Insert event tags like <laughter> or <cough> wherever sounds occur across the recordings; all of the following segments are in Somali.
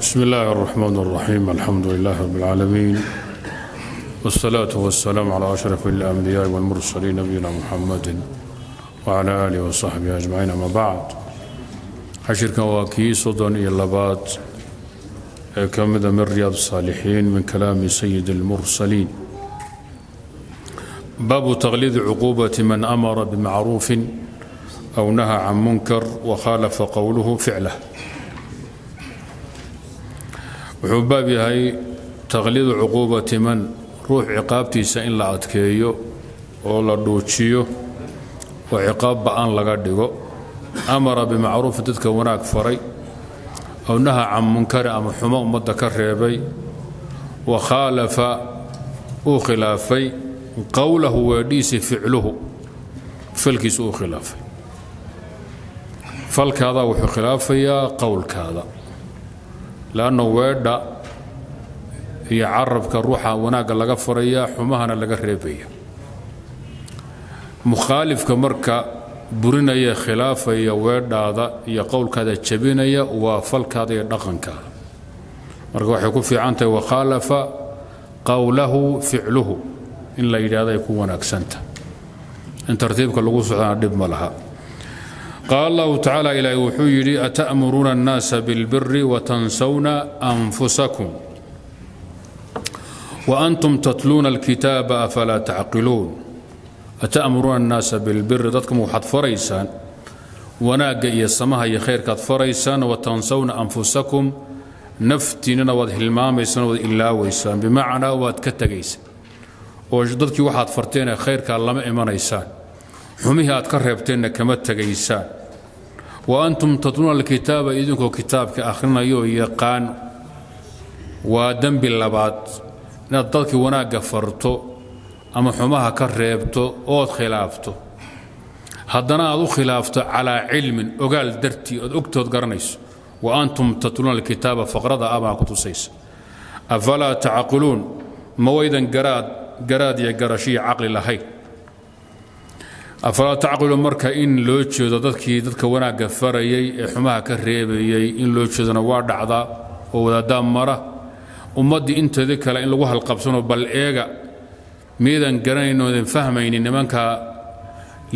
بسم الله الرحمن الرحيم الحمد لله رب العالمين والصلاة والسلام على أشرف الأنبياء والمرسلين نبينا محمد وعلى آله وصحبه أجمعين أما بعد. عشركا واكي صدن اللبات كمد من رياض الصالحين من كلام سيد المرسلين. باب تغليظ عقوبة من أمر بمعروف أو نهى عن منكر وخالف قوله فعله. Wuxuu baab yahay taqliidu cuquubati man ruux ciqaabtiisa in la adkeeyo oo la dhuujiyo oo ciqaab ba'an laga dhigo amara bimacruufi dadka wanaag faray aw naha can munkari ama xumo ummadda ka reebay wa khaalafa uu khilaafay qowlahu weedhiisi ficluhu falkiisa uu khilaafay. Falkaadaa wuxuu khilaafayaa qowlkaada lanna weedha iyo carabka ruuxa wanaagga laga faraya xumahana laga reebaya mukhaalifka marka burinaya khilaafaya weedhaada iyo qowlkaada jabinaya waa falkaada iyo dhaqankaada marka waxay ku fiican tahay wakhaalafa qowlahu ficluhu in la yidhahdo ay ku wanaagsanta in tartiibka lagu socdana dhib ma laha qaal allahu tacaala ilaahi wuxuu yidhi ata'muruuna annaasa bilbiri watansawna anfusakum waantum tatluuna alkitaaba afalaa tacqiluun ata'muruuna annaasa bilbiri dadkama waxaad faraysaan wanaagga iyo samaha iyo khayrkaad faraysaan watansawna anfusakum naftiinnana waad hilmaamaysaan waad ilaawaysaan. Bimacnaa waad ka tegaysaan oo dadkii waxaad farteenee khayrkaa lama imanaysaan xumihii aad ka reebteenna kama tegaysaan wa antum tatluuna alkitaaba idinkoo kitaabka akhrinayo yaqaan waa dembi labaad. Inaad dadkii wanaagga farto ama xumaha ka reebto ood khilaafto. Haddana aad u khilaafto calaa cilmin ogaal dartii ood ogtood garanayso. Wa antum tatluuna alkitaaba faqrada abaa ku tusaysa. Afalaa tacqiluun? Ma waydan garaad garaad iyo garashiyo caqli lahayn afalaa tacqilu marka in loo jeedo dadkii dadka wanaagga farayay ee xumaha ka reebayay in loo jeedona waa dhacdaa oo wadaaddaa mara. Ummaddii inteedii kale in lagu halqabsano bal eega miidan garanayn oodan fahmaynin nimanka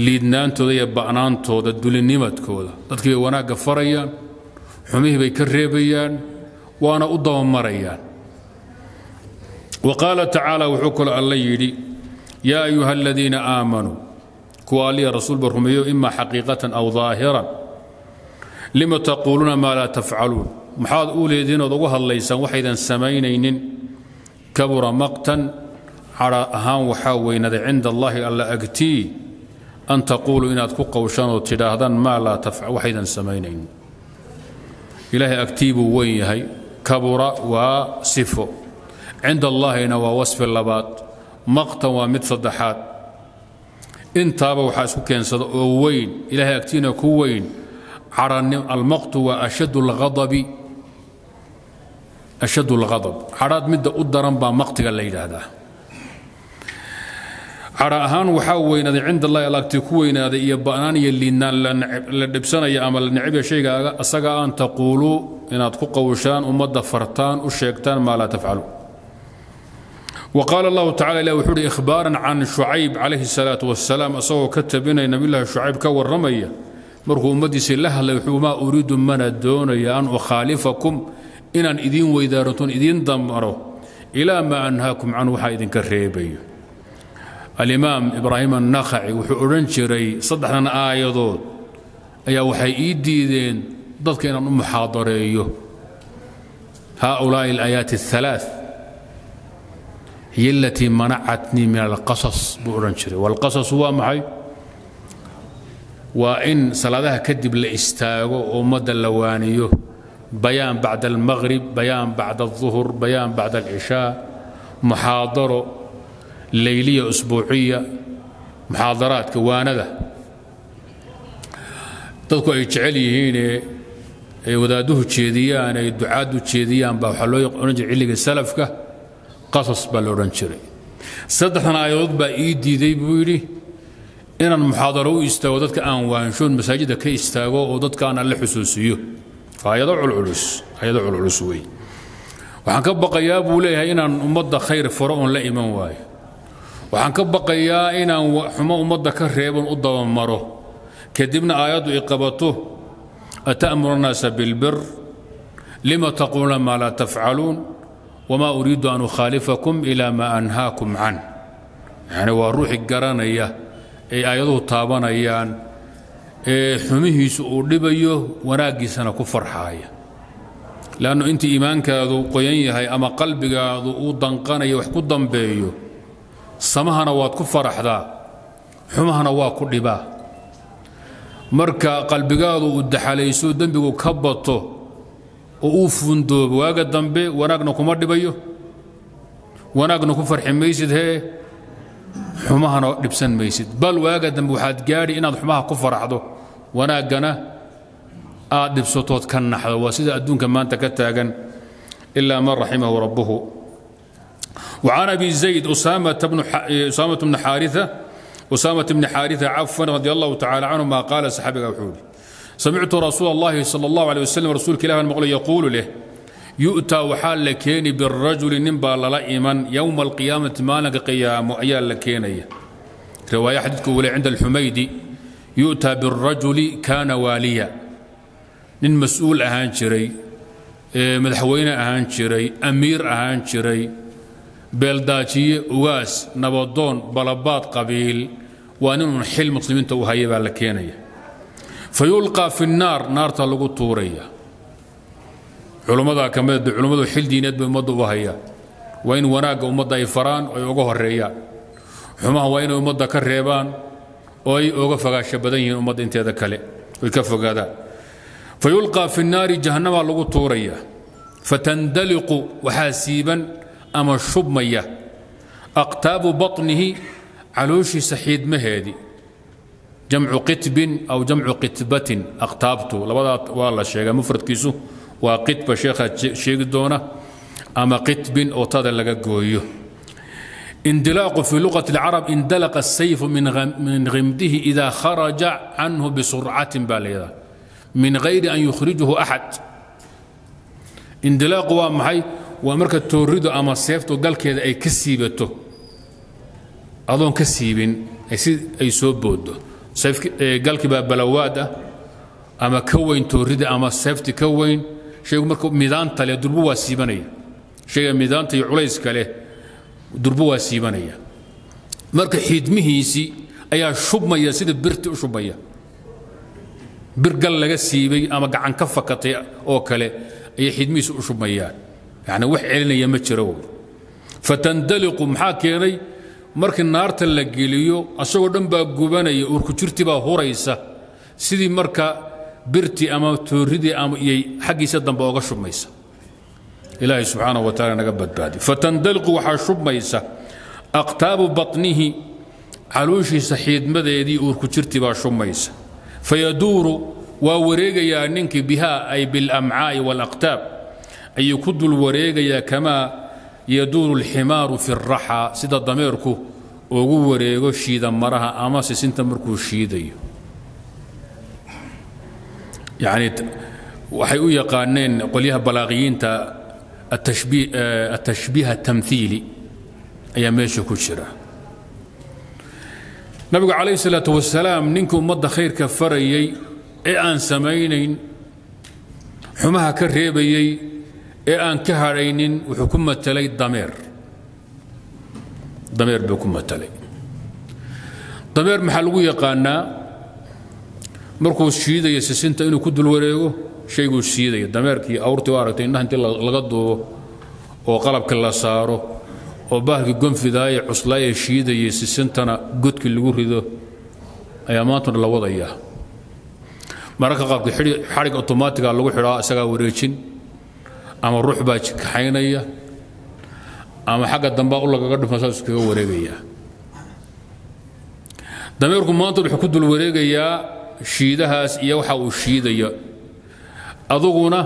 liidnaantooda iyo ba'naantooda dulinimadkooda dadkii bay wanaagga farayaan xumihii bay ka reebayaan waana u dabamarayaan wa qaala tacaala wuxuu kaloo alla yidhi yaa ayuha aladiina aamanuu kuwa alliya rasuulba rumeeyo ima xaqiiqatan aw daahiran lima taquuluuna maa laa tafcaluun maxaad u leediin ood ugu hadlaysaan waxaydan samaynaynin kabura maqtan cadha ahaan waxaa weynaaday cinda allaahi alla agtii an taquuluu inaad ku qowshaan oo tidhaahdaan maa laa waxaydan samaynaynin ilaahay agtii buu weyn yahay kabura waa sifo cinda allaahina waa wasfi labaad maqtan waa mid saddexaad intaaba waxaa isku keensada oo weyn ilaahay agtiina ku weyn. Almaqtu waa ashad اlghadab cadhaad midda u daran baa maqtiga la yidhaahdaa. Cadha ahaan waxaa weynaaday cinda allahi alagti ku weynaaday iyo ba'naan iyo liidnaan la dhibsanaya ama la necibya shaygaaga asaga an taquuluu inaad ku qowshaan ummadda fartaan u sheegtaan maa laa tafcalu وqاal الlah tacala ilah wuxuu uhi ihbaaran can shucayb calayhi الsalaaة wasalaam asagoo ka tabinaya nabiyulahi shucayb ka warramaya markuu ummaddiisii la hadlay wuxuu maa uriidu mana doonaya an ukhaalifakum inaan idiin weydaarantoon idiin damaro ilaa maa anhaakum canhu waxaa idinka reebayo alimaam ibraahim annakhaci wuxuu odhan jiray saddexdan aayadood ayaa waxay ii diideen dadka inaan u muxaadareeyo haؤulaaءi اlaayaati الثalaaث hiy alatii manacatnii min alqasas buu odhan jiray. Walqasasu waa maxay? Waa in salaadaha kadib la istaago ummadda la waaniyo. Bayaan bacda almaqrib bayaan bacda alظuhur bayaan bacda alcishaa muxaadaro leyliya usbuuciya muxaadaraadka waanada. Dadku ay jecel yihiinee ay wadaadduhu jeediyaan ay ducaaddu jeediyaan baa waxaa loo odhan jiray cilliga salafka qasas baa la odhan jiray. Saddexdan aayadood baa ii diiday buu yidhi inaan muxaadaro u istaago dadka aan waanshoon masaajidda ka istaago oo dadkaan aan la xusuusiyo. Aayado culculus aayado culculus wey waxaan ka baqayaa buu leeyahay inaan ummadda khayr faro oon la iman waayo. Waxaan ka baqayaa inaan xumo ummadda ka reebon u dabamaro. Kadibna aayaddu iqabato ata'muru annaasa bilbir lima taquuluna maa laa tafcaluun wma uriidu an ukhaalifakum ila ma anhaakum can yani waa ruuxi garanaya ay aayaduhu taabanayaan ee xumihiisu uu dhibayo wanaaggiisana ku farxaaya leannu intii iimaankaadu qoyan yahay ama qalbigaadu uu danqanayo wax ku dambeeyo samahana waad ku faraxdaa xumahana waa ku dhibaa marka qalbigaadu uu daxalayso dembigu ka bato oo uu fundoobo waaga dambe wanaagna kuma dhibayo wanaagna ku farxi maysid hee xumahana dhibsan maysid bal waaga dambe waxaad gaadhi inaad xumaha ku faraxdo wanaaggana aad dhibsatood ka naxdo waa sida adduunka maanta ka taagan ilaa man raximahu rabbuhu وعن أبي زيد أسامة بن أسامة بن حارثة أسامة بن حارثة عفوا رضي الله تعالى عنهما قال صحابي وحولي سمعت رسول الله صلى الله عليه وسلم رسول كلاه المقول يقول له يؤتى وحال لكين بالرجل نبا للائما يوم القيامة مالك قيام أيال لكينية رواية حديثك ولي عند الحميدي يؤتى بالرجل كان واليا nin mas-uul ahaan jiray madaxweyne ahaan jiray amiir ahaan jiray beeldaajiye ugaas nabadoon balabaad qabiil waa ninun xil muslimiinta u haya baa la keenaya fayulqaa fi naar naarta lagu tuuraya. Culummadaa ka mid culummadu xil diineed bay ummadda u hayaan. Waa in wanaagga ummadda ay faraan ay oga horeeyaan xumaha waa inay ummadda ka reebaan oo ay oga fogaasho badan yihiin ummadda inteeda kale. Oy ka fogaadaan. Fayulqaa fi naari jahannamaa lagu tuuraya. Fatandaliqu waxaa siiban ama shubmaya. Aqtaabu baطnihi calooshiisa xiidmaheedii jamcu qitbin aw jamcu qitbatin aqtaabtu labadaa waa la sheegaa mufradkiisu waa qitba sheekhaa sheegi doona ama qitbin oo tada laga gooyo indilaaqu fi luqati اlcarab indalaqa الsayfu min himdihi ida kharaja canhu bisurcatin baa layidhaha min hayri an yukhrijahu axad indilaaqu waa maxay waa marka tooridu ama seeftu galkeeda ay ka siibato adoon ka siibin si ay soo booddo galkii baa balawaad ah ama ka weyn toorida ama seefti ka weyn shaygu marka midaanta leh durbo waa siibanaya. Shayga midaanta iyo culayska leh durbo waa siibanaya. Marka xiidmihiisii ayaa shubmaya sida birti u shubmaya. Bir gal laga siibay ama gacan ka fakatay oo kale ayay xidmihiisu u shubmayaan. Yani wax celinaya ma jiro. Fatandaliqu maxaa keenay markii naarta la geliyo asagoo dhan baa gubanaya urkujirti baa huraysa sidii marka birtii ama tooridii amay xaggiisa dambe oga shubmaysa ilaahay subxaana wa taala naga badbaadi. Fatandaliqu waxaa shubmaysa aqtaabu batnihi caluushiisa xiidmadeedii uurku uurkujirti baa shubmaysa fayaduuru waa wareegayaa ninkii bihaa ay bilamcaa'i walaqtaab ayuu ku dul wareegayaa kamaa yaduulu lximaaru fi raxaa sida dameerku ugu wareego shiida maraha ama sisinta markuu shiidayo. Yani waxay u yaqaaneen qolyaha balaaqiyiinta atashbiih atamiili ayaa meesha ku jira. Nabigu calayh isalaatu wasalaam ninkii ummadda khayrka farayey ee aan samaynayn xumaha ka reebayey ee aan ka hadhaynin wuxuu ku matelay dameer. Dameer buu ku matelay dameer maxaa lagu yaqaanaa? Markuu shiidaya sisinta inuu ku dul wareego shayguu shiidaya dameerkii awrtii u aragtay indhaha intii laga duubo oo qalabka la saaro oo bahalkii gonfidaaye cuslaaye shiidayay sisintana godkii lagu rido ayaa maantuna la wadayaa. Mararka qaarkood xadhig otomaatiga lagu xidhaa isagaa wareejin ama ruux baa kaxaynaya ama xagga dambaa u lagaga dhufma saas iskaga wareegayaa dameerku maanta wuxuu ku dul wareegayaa shiidahaas iyo waxa uu shiidaya aduguna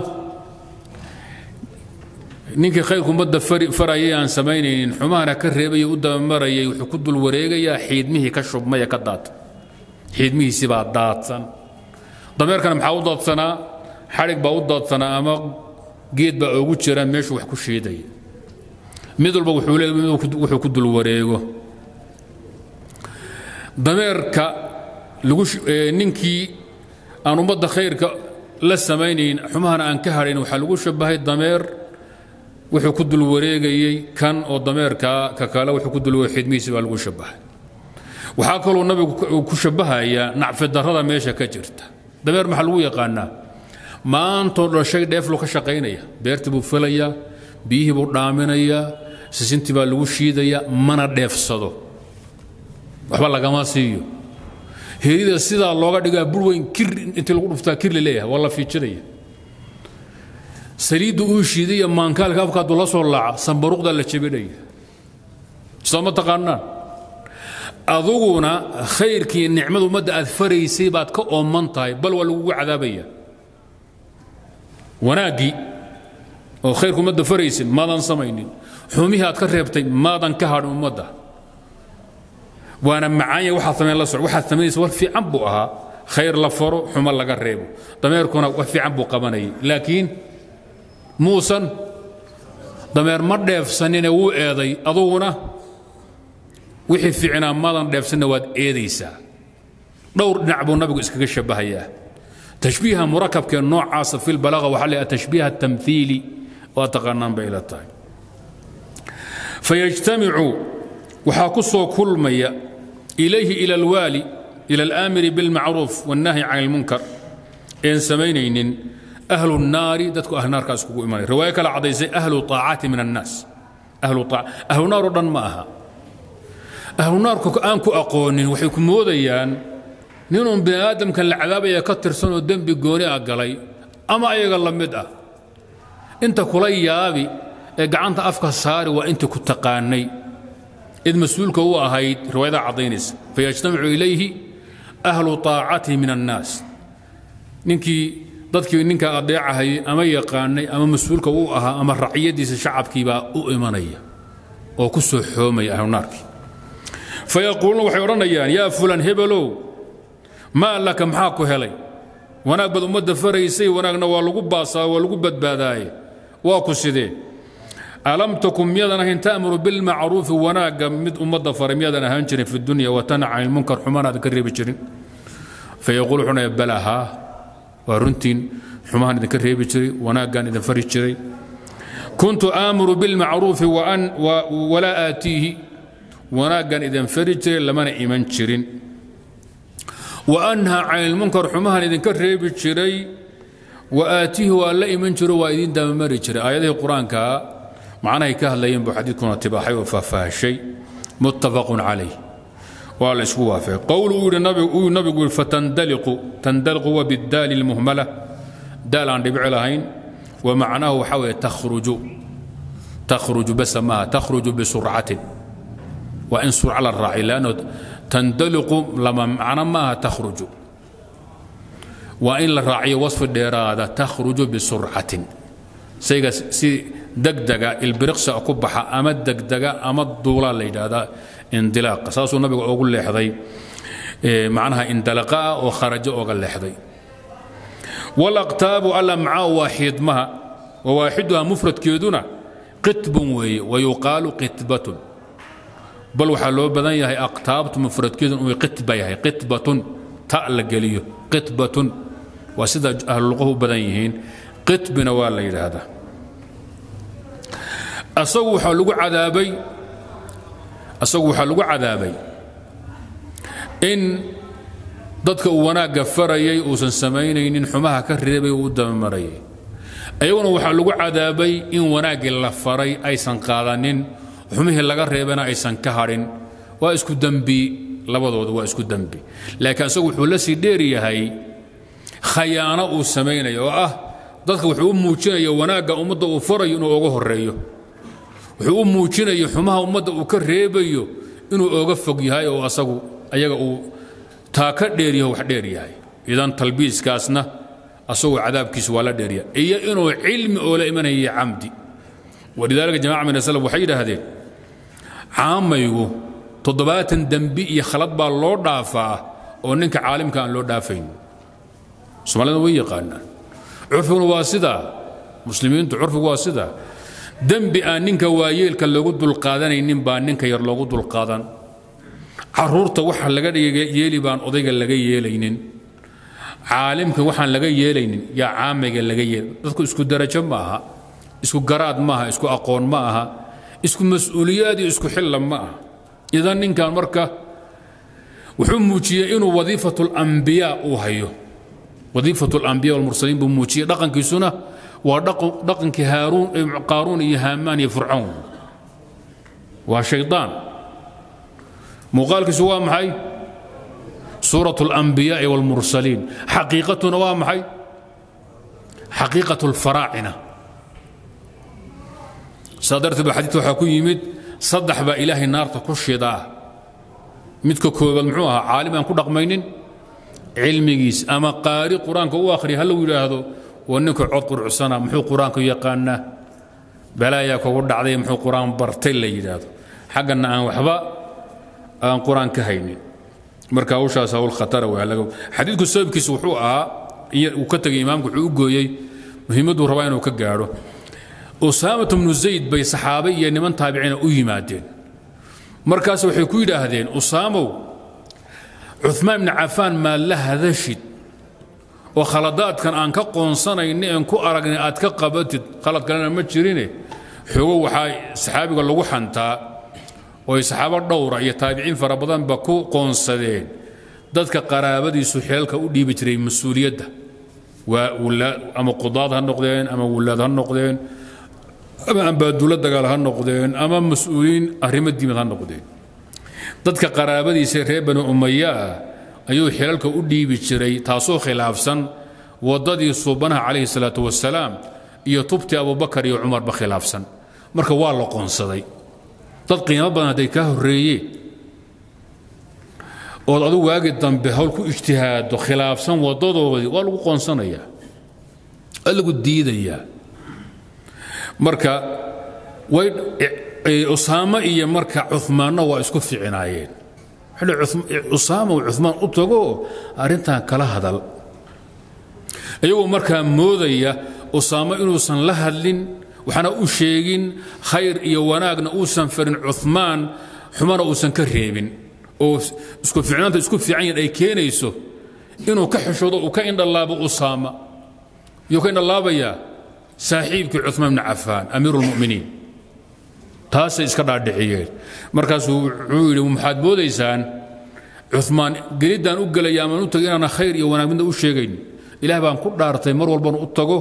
ninkii khayrku ummadda farayay aan samaynaynin xumahana ka reebaya u dabamarayay wuxuu ku dul wareegayaa xiidmihii ka shubmaya ka daata xiidmihiisibaa daadsan. Dameerkana maxaa u daadsanaa? Xadhig baa u daadsanaa ama geed baa oogu jira meeshuu wax ku shiidaya mid walba wuxuu ku dul wareego. Dameerka ninkii aan ummadda khayrka la samaynayn xumahana aan ka hadhayn waxaa lagu shabahay dameer wuxuu ku dul wareegayey kan oo dameerka ka kale wuxuu ku dul xidmihiisi baa lagu shabahay waxaa kaloo nabigu ku shabahayaa nacfi darrada meesha ka jirta. Dameer maxaa lagu yaqaanaa maantoo dhashay dheeflu ka shaqaynaya. Beertii buu falayaa biyihii buu dhaaminayaa sisintii baa lagu shiidayaa mana dheefsado. Waxba lagama siiyo. Herida sidaa looga dhigaa bur weyn kir intii lagu dhuftaa kir la leeyahay waa la fiijinaya saliidda uu shiidaya maankaalka afka hadduu la soo laaca sambaruqdaa la jebinaya. Soo ma taqaanaan? Aduguna khayrkii nicmada ummadda aad faraysay baad ka ooman tahay bal waa lagugu cadaabaya wanaaggii oo khayrka ummadda faraysin maadan samaynin. Xumihii aad ka reebtay maadan ka hadhin ummadda. Waana macaanya waxaad samaynaysa war fiican buu ahaa. Khayr la faro xumo laga reebo. Dameerkuna wax fiican buu qabanayay. Laakiin muusan dameer ma dheefsanine wuu eeday aduguna wixii fiicnaa maadan dheefsanna waad eedaysaa. Dhowr dhinac buu nabigu iskaga shabahayaa tashbiiha murakabkee noocaasa fi lbalaaga waxaa leeyahay tashbiiha tamthiili waa taqaanaan bay ila tahay fayajtamicu waxaa ku soo kulmaya ilayhi ila alwaali ila alaamiri bilmacruuf wannahyi can ilmunkar een samaynaynin ahlu الnaari dadku ahlu naarkaa iskugu imanaya riwaayo kale caddaysay ahlu طaacati min annaas ahlu ahlu naar oo dhan ma aha ahlu naarku aan ku aqoonin waxay ku moodayaan ninuun bini aadamkan la cadaabaya ka tirsanoo dembi gooni ah galay ama ayaga la mid ah. Inta kula yaabi ee gacanta afka saari waa inta ku taqaanay. Id mas'uulka u ahayd riwaayadaa caddaynaysa. Fayajtamicu ilayhi ahlu طaacatihi min annaas. Ninkii dadkii ninka adeecahayay ama yaqaanay ama mas'uulka u ahaa ama raciyadiisa shacabkiibaa u imanaya oo ku soo xoomaya ahlunaarkii fayaquuluuna waxay odhanayaan yaa fulan hebelow maa laka maxaa ku helay? Wanaag baad ummadda faraysay wanaagna waa lagu baasaa waa lagu badbaadaaye. Waa ku sidee? Alam takun miyadan ahayn ta'muru bilmacruufi wanaagga mid ummadda faray miyadan ahaan jirin fi dunya watana can ilmunkar xumaanaadan ka reebi jirin. Fayaquul wuxuu dhaya bala haa waa runtiin xumahan idinka reebi jiray wanaaggaan idin fari jiray. Kuntu aamuru bilmacruufi walaa aatiihi wanaaggaan idin fari jiray lamana iman jirin wa anhaa can ilmunkar xumahan idinka reebi jiray. Wa aatiihi waa la iman jiro waa idin dabamari jiray. Aayadihii qur'aankaa macnahay ka hadlayeen buu xadiidkuna tibaaxay oo faahfaahshay. Muttafaqun calayh. Waa la isku waafaqay. Qowl uu yidhi uu nabigu yidhi fatandaliqu tandaliqu wa biddaali lmuhmala daal aan dhibici lahayn. Wa macnaahu waxaa weeye takhruju. Takhruju basa maaha takhruju bisurcatin waa in surca la raaci lanno tandaliqu lama macno maaha takhruju. Waa in la raaciyo wasfi dheeraada takhruju bisurcatin sayga si degdega ilbiriqsa ku baxa ama degdega ama duulaa la yidhaahdaa indilaaqa. Saasuu nabiga ugu leexday macnaha indalaqa ah oo kharajo oga leexday. Walaqtaabu alamcaa waa xiidmaha wawaaxiduha mufradkeeduna qitbun weeye wayuqaalu qitbatun bal waxaa loo badan yahay aqtaabtu mufradkeedun uu qitba yahay qitbatun ta la geliyo qitbatun. Waa sida ahluluquhu u badan yihiin. Qitbina waa la yidhaahdaa. Asagu waxaa lagu cadaabay asagu waxaa lagu cadaabay in dadka uu wanaagga farayay uusan samaynaynin xumaha ka reebay uu dabamarayay ayaguna waxaa lagu cadaabay in wanaaggii la faray aysan qaadanin xumihii laga reebana aysan ka hadhin. Waa isku dembi labadooda waa isku dembi laakiin asagu wuxuu la sii dheer yahay khayaano uu samaynayo oo ah dadka wuxuu u muujinaya wanaagga ummadda uu farayo inuu oga horeeyo wuxuu u muujinaya xumaha ummadda uu ka reebayo inuu oga fog yahay oo asagu ayaga uu taa ka dheeryaho wax dheer yahay. Idan talbiiskaasna asagoo cadaabkiisu waa la dheeryahay iyo inuu cilmi oo la imanaya camdi. Walidaalika jamaca min asalaf waxay yidhaahdeen caamaygu toddobaatan dembi iyo khalad baa loo dhaafaa oo ninka caalimka aan loo dhaafayn soomaalida way yaqaanaan. Curfiguna waa sidaa muslimiintu curfigu waa sidaa dembi aan ninka waayeelka loogu dulqaadanaynin baa ninka yar loogu dulqaadan carruurta waxa laga yeeli baan odayga laga yeelaynin. Caalimka waxaan laga yeelaynin yaa caamiga laga yeel. Dadku isku darajo ma aha isku garaad ma aha isku aqoon ma aha isku mas-uuliyaad iyo isku xilla ma aha idan ninkan marka wuxuu muujiyey inuu wadiifatu lambiyaa uu hayo wadiifatu lambiya walmursaliin buu muujiyey dhaqankiisuna waa dhaqankii haaruun qaaruun iyo haamaan iyo fircawn waa shaydaan muuqaalkiisu waa maxay suuraة اlanbiyaaءi wاlmursaliin xaqiiqatuna waa maxay xaqiiqaة اlfaraacina saa darteed ba ku yimid saddex baa ilaahay naarta ku shidaa midka koobaad muxuu ahaa caalim aan ku dhaqmaynin cilmigiis ama qaari qur'aanka u akhriya ha lagu yidhaahdo waa ninka cod qurucsana muxuu qur'aanku yaqaanaa kugu dhacday muxuu qur'aan bartay la yidhaahdo. Xaggana aan waxba aan qur'aan ka haynin. Marka hawshaas hawl khatara laga xadiidku sababkiisu wuxuu ahaa uu ka tegay imaamku wuxuu u gooyey muhiimadduu rabaa inuu ka gaadho usaamatu bnu zayd bay saxaabe iyo niman taabiciina u yimaadeen. Markaas waxay ku yidhaahdeen usaamow cumaan ibni cafaan maa la hadashid? Oo khaladaadkan aan ka qoonsanayni en ku aragnay aad ka qabatid. Khalad kalena ma jirine. Xoogo waxaa saxaabiga lagu xantaa oo ay saxaabo dhowra iyo taabiciin fara badanba ku qoonsadeen. Dadka qaraabadiisu xeelka u dhiibi jiray mas'uuliyadda. Waa ama qudaad ha noqdeen ama wulaad ha noqdeen ama ambaadulo dagaal ha noqdeen ama mas'uuliin arrimo diimad ha noqdeen. Dadka qaraabadiisa reer bani umaya ah ayuu xelalka u dhiibi jiray taasoo khilaafsan waddadii suubanaha calayhi salaatu wasalaam iyo tubtii abubakar iyo cumarba khilaafsan. Marka waa la qoonsaday. Dad qiimo badan hadday kaa horreeyeen. Ood adu waagi dambe hawl ku ijtihaado khilaafsan waddadoodii waa lagu qoonsanayaa waa lagu diidayaa marka way usaamo iyo marka cumaanna waa isku ficinaayeen usaama uu cumaan u tago arrintan kala hadal. Iyagoo markaa moodaya usaamo inuusan la hadlin waxna u sheegin khayr iyo wanaagna uusan farin cumaan xumana uusan ka reebin. Oo isku ficnaanta isku fiican yahin ay keenayso inuu ka xishoodo uu ka indhalaabo usaama. Yuu ka indhalaabayaa saaxiibkii cumaan bni cafaan amiiru lmuminiin taasay iska dhaadhiciyeen. Markaasuu wuxuu yidhi maxaad moodaysaan cumaan geliddaan u gelaya amaan u tago inaana khayr iyo wanaag midna u sheegayn. Ilaah baan ku dhaartay mar walbana u tago.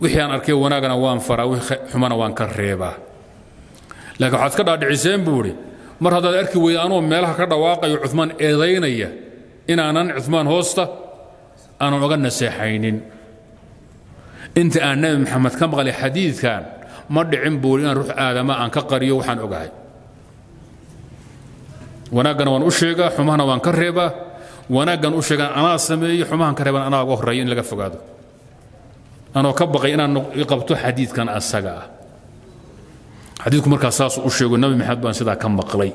Wixii aan arkay wanaagana waan faraa wixii xumana waan ka reebaa. Laakiin waxaad ka dhaadhiciseen buu idhi mar haddaad arki weyda anoo meelaha ka dhawaaqayo cumaan eedaynaya inaanan cumaan hoosta aanan oga naseexaynin inta aan nebi maxamed ka maqlay xadiidkan ma dhicin buu inaan ruux aadama aan ka qariyo waxaan ogahay. Wanaaggana waan u sheegaa xumahana waan ka reebaa wanaaggan u sheegaan anaa sameeyo xumahan ka reeban anaa uga horreeyo in laga fogaado. Anoo ka baqay inaan qabto xadiidkan asaga ah. Xadiidku markaa saasuu u sheego nabi maxamed baan sidaa ka maqlay.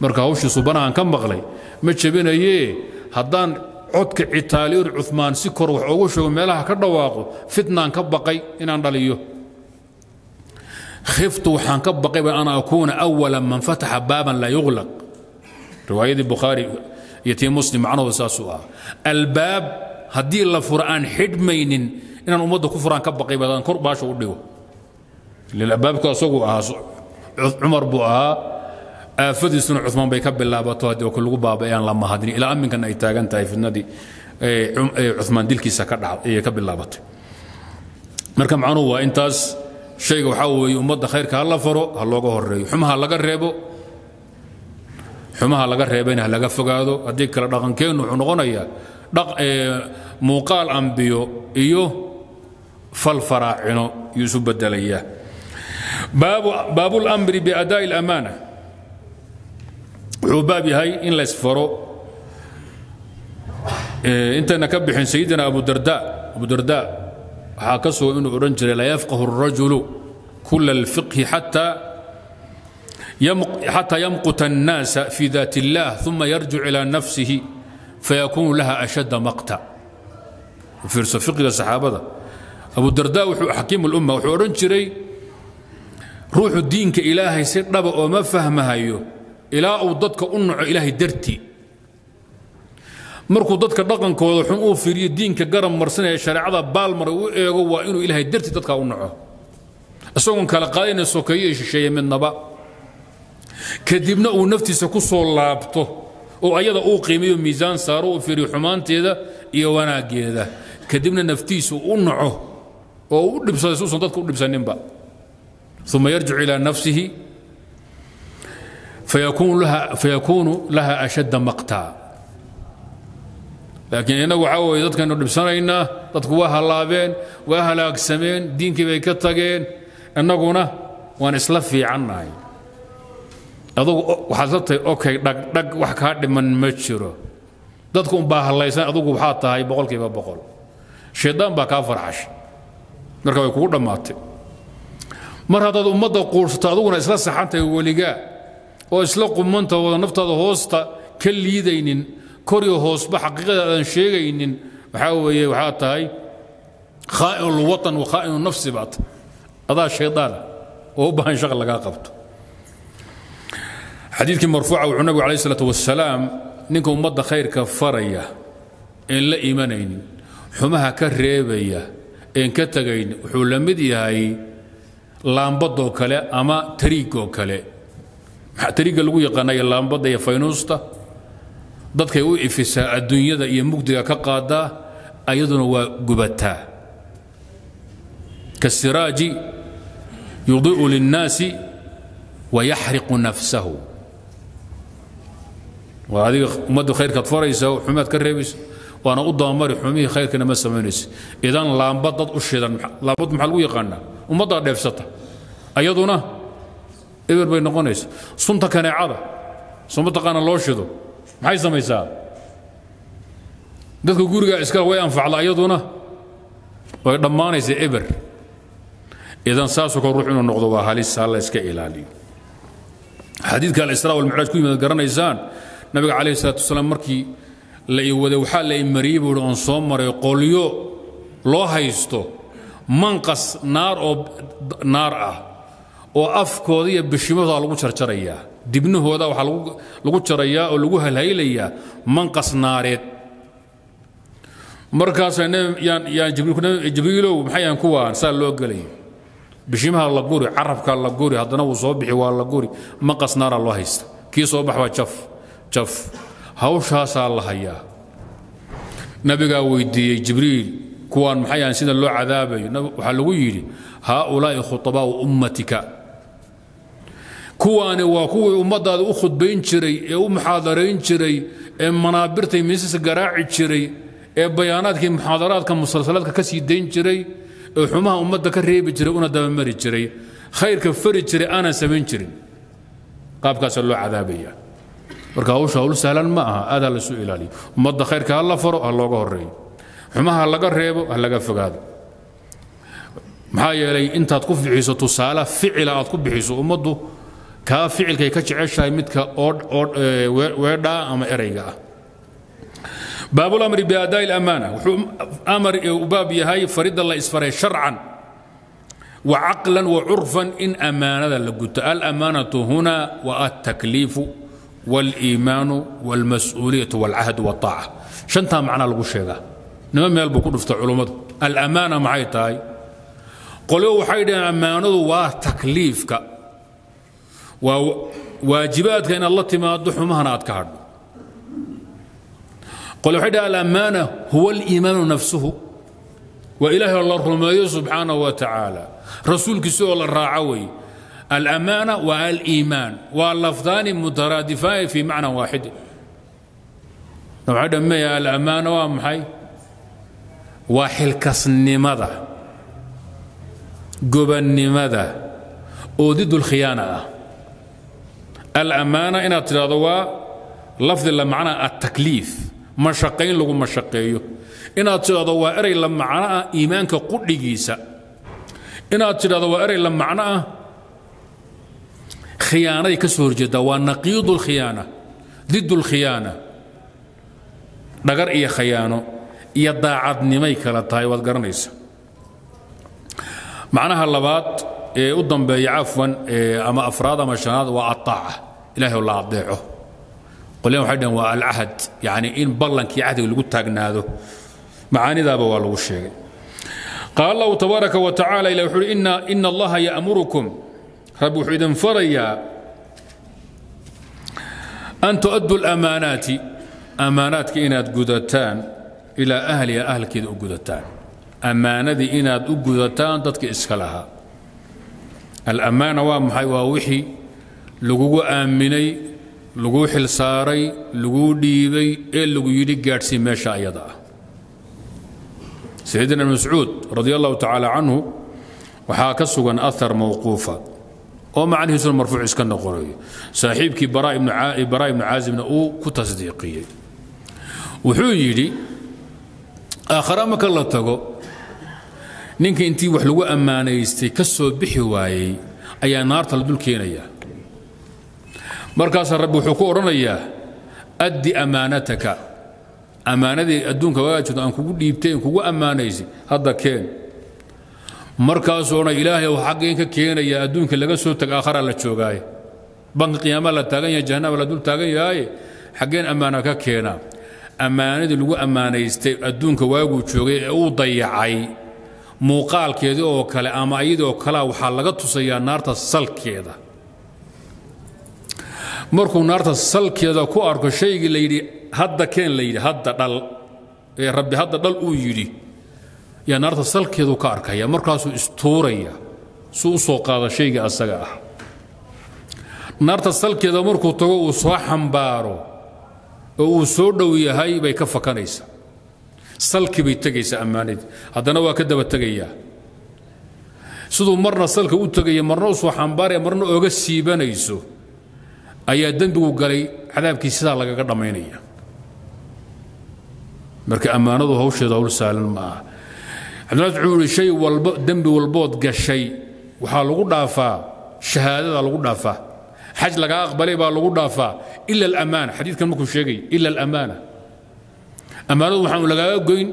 Marka hawshiisu banahan ka maqlay. Ma jebinayee haddaan codka citaaliyoor cumaan si kor wax oogu sheego meelaha ka dhawaaqo fitnaan ka baqay inaan dhaliyo. Khiftu waxaan ka baqayba an akuuna awala man fataxa baaban laa yuqlaq riwaayadii bukhaari iyo tii muslim macnahooda saasuu ah albaab haddii la furo aan xidhmaynin inaan ummadda ku furaan ka baqayba adaan kor baasha u dhigo. Albaabku asagu ahaa cumar buu ahaa aafadiisuna cumaan bay ka bilaabato haddii oo lagu baaba'ayaan la mahadin ilaa aminkan ay taagan tahay fitnadii cumaan dilkiisa ka dhac ka bilaabatay marka macnuhu waa intaas shayga waxaa weeye ummadda khayrka ha la faro ha looga horeeyo xumaha laga reebo xumaha laga reebayna ha laga fogaado haddii kale dhaqankeennu wuxuu noqonayaa muuqaal ambiyo iyo fal faraacino yuu isu bedelayaa baabu اlamri biadaaءi اlamaana wuxuu baab yahay in laysfaro intayna ka bixin sayidina abudarda abudarda waxaa ka sugan inuu odhan jiray laa yafqahu الrajulu kula اlfiqhi xata xatى yamquta الnaasa fi daat اllah ثuma yarjic ilى nafsihi fayakunu laha ashadda maqta fiirso fiqiga saxaabada abudarda wuxuu xakiim ulumma wuxuu odhan jiray ruuxu diinka ilaahay si dhaba oo ma fahmahayo ilaa uu dadka u naco ilaahay dartii markuu dadka dhaqankooda xun uu fiiriyo diinka garab marsanaya shareecada baalmara u eego waa inuu ilaahay dartii dadka u naco isagoon kala qaadayna iyo shisheeye midnaba. Kadibna uu naftiisa ku soo laabto oo ayada uu qiimeeyo miisaan saaro uu fiiriyo xumaanteeda iyo wanaaggeeda. Kadibna naftiisu u naco oo u dhibsaday suusan dadka u dhibsaninba. Uma yarjicu ilaa nafsihi fayakuunu laha ashadda maqtaa laakiin innagu waxaa weeye dadkaynu dhibsanaynaa dadku waa hallaabeen waa halaagsameen diinkii bay ka tageen innaguna waan isla fiicannahay adugu waxaad la tahay okay dhagdhag wax kaa dhiman ma jiro dadku umbaa hallaysan adugu waxaa tahay boqolkiiba boqol shaydaan baa kaa farxashay marka way kugu dhammaatay mar haddaad ummadda quursato aduguna isla saxantahay weligaa oo isla qumanta wada naftaada hoosta ka liidaynin koriyo hoosba xaqiiqada aadan sheegaynin waxaa weeye waxaa tahay khaa'inu lwatan wa khaa'inu nafsi baad. Adaa shaydaana oo u baahan shaq lagaa qabto. Xadiidkii marfuuca wuxuu nabigu calayh isalaatu wasalaam ninka ummadda khayrka faraya een la imanaynin xumaha ka reebaya een ka tegaynin wuxuu la mid yahay laambadoo kale ama tariigoo kale tariigga lagu yaqaanaya laambadda iyo faynuusta dadkay u ifisaa adduunyada iyo mugdiga ka qaadaa ayaduna waa gubataa. Kasiraaji yudi'u linnaasi wayaxriqu nafsahu. Waa adiga ummadda khayrkaad faraysa xumaad ka reebaysa waana u dabamari xumihii khayrkana ma samaynaysa idan laambad dad u shidan laambad maxaa lagu yaqaanaa? Ummaddaa dheefsata. Ayaduna eber bay noqonaysa sunta kaneecada. Soo mataqaana loo shido. Maxay samaysaa? Dadka guriga iska way anfacda ayaduna way dhammaanaysaa eber. Idan saasoo kale ruux noqdo waa halis ha la iska ilaaliyo. Xadiidka alisraa walmicraaj ku yimid garanaysaan nabiga calayhi salaatu wasalaam markii la i waday waxaa la i mariyey buu oon soo maray qolyo loo haysto manqas naar oo naar ah oo afkooda iyo bishimadooda lagu jarjarayaa. Dibnahooda waxaa lagu jarayaa oo lagu halhaylayaa manqas naareed markaasaa jibriilow maxay yahan kuwaan saa loo gelay bishimaha la guri carabka la guri haddana wuu soo bixi waa la guri manqas naara loo haysta. Kii soo bax waa jaf jaf. Hawshaasaa la hayaa. Nabigaa weydiiyey jibriil kuwaan maxay yahan sida loo cadaabayo? Waxaa lagu yidhi haaulaa'i khutabaa'u ummatika kuwaani waa kuwii ummaddaada u khudbayn jiray ee u muxaadarayn jiray ee manaabirtay miisas garaaci jiray ee bayaanaadkii muxaadaraadka musalsalaadka ka sii dayn jiray ee xumaha ummadda ka reebi jiray una dabamari jiray. Khayrka fari jiray aanan samayn jirin. Qaabkaasaa loo cadaabaya marka hawsha hawl sahlan ma aha aad ha lasu ilaaliyo ummadda khayrka ha la faro ha looga horeeyo xumaha ha laga reebo ha laga fogaado. Maxaa yeelay intaad ku bixiso tusaale ficila aad ku bixiso ummaddu kaa ficilkay ka jeceshahay midka weedhaa ama erayga ah baabulamri biadaa'i lamaana wuxuu amar u baab yahay faridda la isfaray sharcan wa caqlan wa curfan in ammaanada la guto alamaanatu huna wa altakliifu wاliimaanu wاlmas-uuliyatu wاlcahd wاطaaca shantaa macnaa lagu sheegaa nima meel buu ku dhufta culummadu alamaana maxay tahay qolyo waxay dhaheen ammaanadu waa takliifka waa waajibaadka inaad la timaado xumahana aad ka hadho qolyo waxay dhaheen alamaana huwa aliimaanu nafsuhu. Waa ilaahay oo la rumeeyo subxaanahu wa tacaala. Rasuulkiisa oo la raaco wey alamaana wa aliimaan waa lafdaani mutaraadifaani fi macna waaxid. Waxay dhameeya alamaana waa maxay? Waa xilkasnimada gobannimada oo didulkhiyaana ah alamaana inaad tidhahdo waa lafdi la macnaa attakliif. Mashaqayn lagu mashaqeeyo inaad tidhahdo waa erey la macno ah iimaanka qudhigiisa. Inaad tidhahdo waa erey la macno ah khiyaanaday ka soo horjeedaa waa naqiidu lkhiyaana did lkhiyaana dhagar iyo khayaano iyo daacadnimay kala tahay waad garanaysa macnaha labaad ee u dambeeya cafwan ama afraad ama shanaad waa aaaca ilahay la adeeco qolyan waxay dhaheen waa alcahad yani in ballankii cahdiga lagu taagnaado. Macaanidaaba waa lagu sheegay. Qaal allahu tabaaraka wa tacala ilah wuxuu uhi ina allaha ya'murukum. Rabbi wuxuu idin an tu'addu lamaanaati ammaanaadka inaad gudataan ilaa ahliha ahalkeeda u gudataan. Ammaanadii inaad u gudataan dadka iska lahaa alammaana waa maxay? Waa wixii lagugu aaminay laguu xilsaaray laguu dhiibay ee lagu yidhi gaadhsii meesha ayada ah. Sayidina ibn mascuud radi allahu tacaala canhu waxaa ka sugan ahar mawquufa oo macnihiisuna marfuuc iska noqonayo saaxiibkii bara ibnu caazibna uu ku tasdiiqiyey. Wuxuu yidhi aakhara marka la tago ninka intii wax lagu ammaanaystay ka soo bixi waayey ayaa naarta la dul keenayaa markaasaa rabbi wuxuu ku odhanayaa addi ammaanataka. Ammaanadii adduunka waajirto aan kugu dhiibtay aan kugu ammaanaysay hadda keen. Markaasuu odhan ilaahay ou xaggeen ka keenaya adduunka laga soo taga aakharaa la joogaaye. Banka qiyaama la taagan yahay jahannama la dul taagan yahaye xaggeen ammaana ka keenaa ammaanadii lagu ammaanaystay adduunka waaguu joogay ee uu dayacay muuqaalkeedii oo kale ama iyadii oo kalea waxaa laga tusayaa naarta salkeeda. Markuu naarta salkeeda ku arko shaygii la yidhi hadda keen la yidhi hadda dhal ee rabbi hadda dhal uu yidhi yaa naarta salkeedu ka arkaya markaasuu istuuraya suu u soo qaada shaygii asaga ah. Naarta salkeeda markuu tago uu soo xambaaro oo uu soo dhow yahay bay ka fakanaysaa salkii bay tegaysaa ammaanadii haddana waa ka daba tegayaa siduu marna salka u tegaya marna u xambaaraya marna ooga siibanayso ayaa dembigu galay cadaabkii sidaa lagaga dhammaynaya marka ammaanadu hawsheeda hawl saalan ma aha cabdillah wuxuu yidhi shay walba dembi walbood gashay waxaa lagu dhaafaa shahaadada lagu dhaafaa. Xaj lagaa aqbalay baa lagu dhaafaa. Ila alamaana xadiidkan markuu sheegay ila alamaana ammaanadu waxaan lagaaga goyn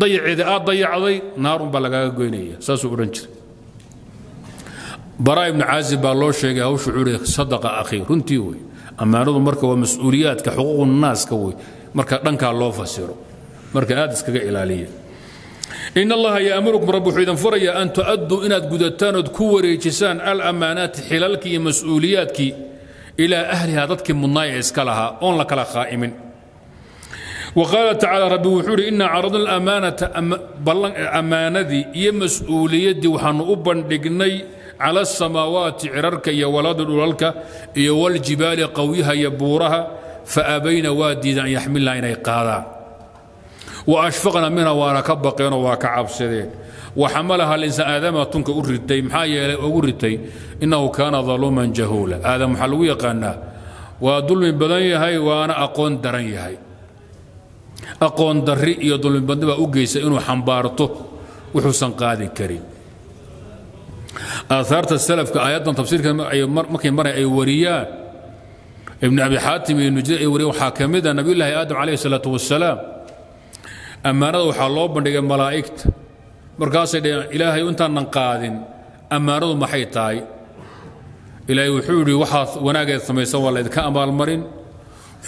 dayaceeda aad dayacday naarun baa lagaaga goynaya saasuu odhan jiray. Baraa ibnu caazib baa loo sheegay hawshu wuxuu yidhi sadaqa akhi runtii wey ammaanadu marka waa mas'uuliyaadka xuquuqu naaska wey marka dhankaa loo fasiro. Marka aad iskaga ilaaliya in allaha yaamurukum rabbi wuxuu idin furayaa an tu'adduu inaad gudataan ood ku wareejisaan alamaanaati xilalkii iyo mas'uuliyaadkii ilaa ahlihaa dadkii mudnaay ee iska lahaa oon la kala khaa'imin wqaala tacaala rabbi wuxuu idhi innaa caradna amaanata ammaanadii iyo mas'uuliyaddii waxaannu u bandhignay cala asamaawaati cirarka iyo walaada dhulalka iyo waljibaali qawyaha iyo buuraha fa abayna waa diidan an yaxmilnaha inay qaadaan wa ashfaqna minha waana ka baqeenoo waa ka cabsadeen wa xamalaha linsaan aadama tunka u ritay maxaa yeelay ugu ritay innahu kaana daluuman jahuula aadam dulmi badan waana aqoon daran yahay darri iyo dulmibadni baa u geysa inuu xambaarto wuxuusan qaadi karin. Aahaarta salafka aayaddan tafsiirka markay maray ay wariyaan. Ibn abi xaatim iyo nujid ay wariyaan. Waxaa ka mid a nabiyullaahi aadam calayhi salaatu wasalaam ammaanada waxaa loo bandhigay malaa'igta. Markaasay dhaheen ilaahay intaanan qaadin. Ammaanadu maxay tahay? Ilaahay wuxuu yidhi waxaad wanaageed samaysan waa laydinka abaalmarin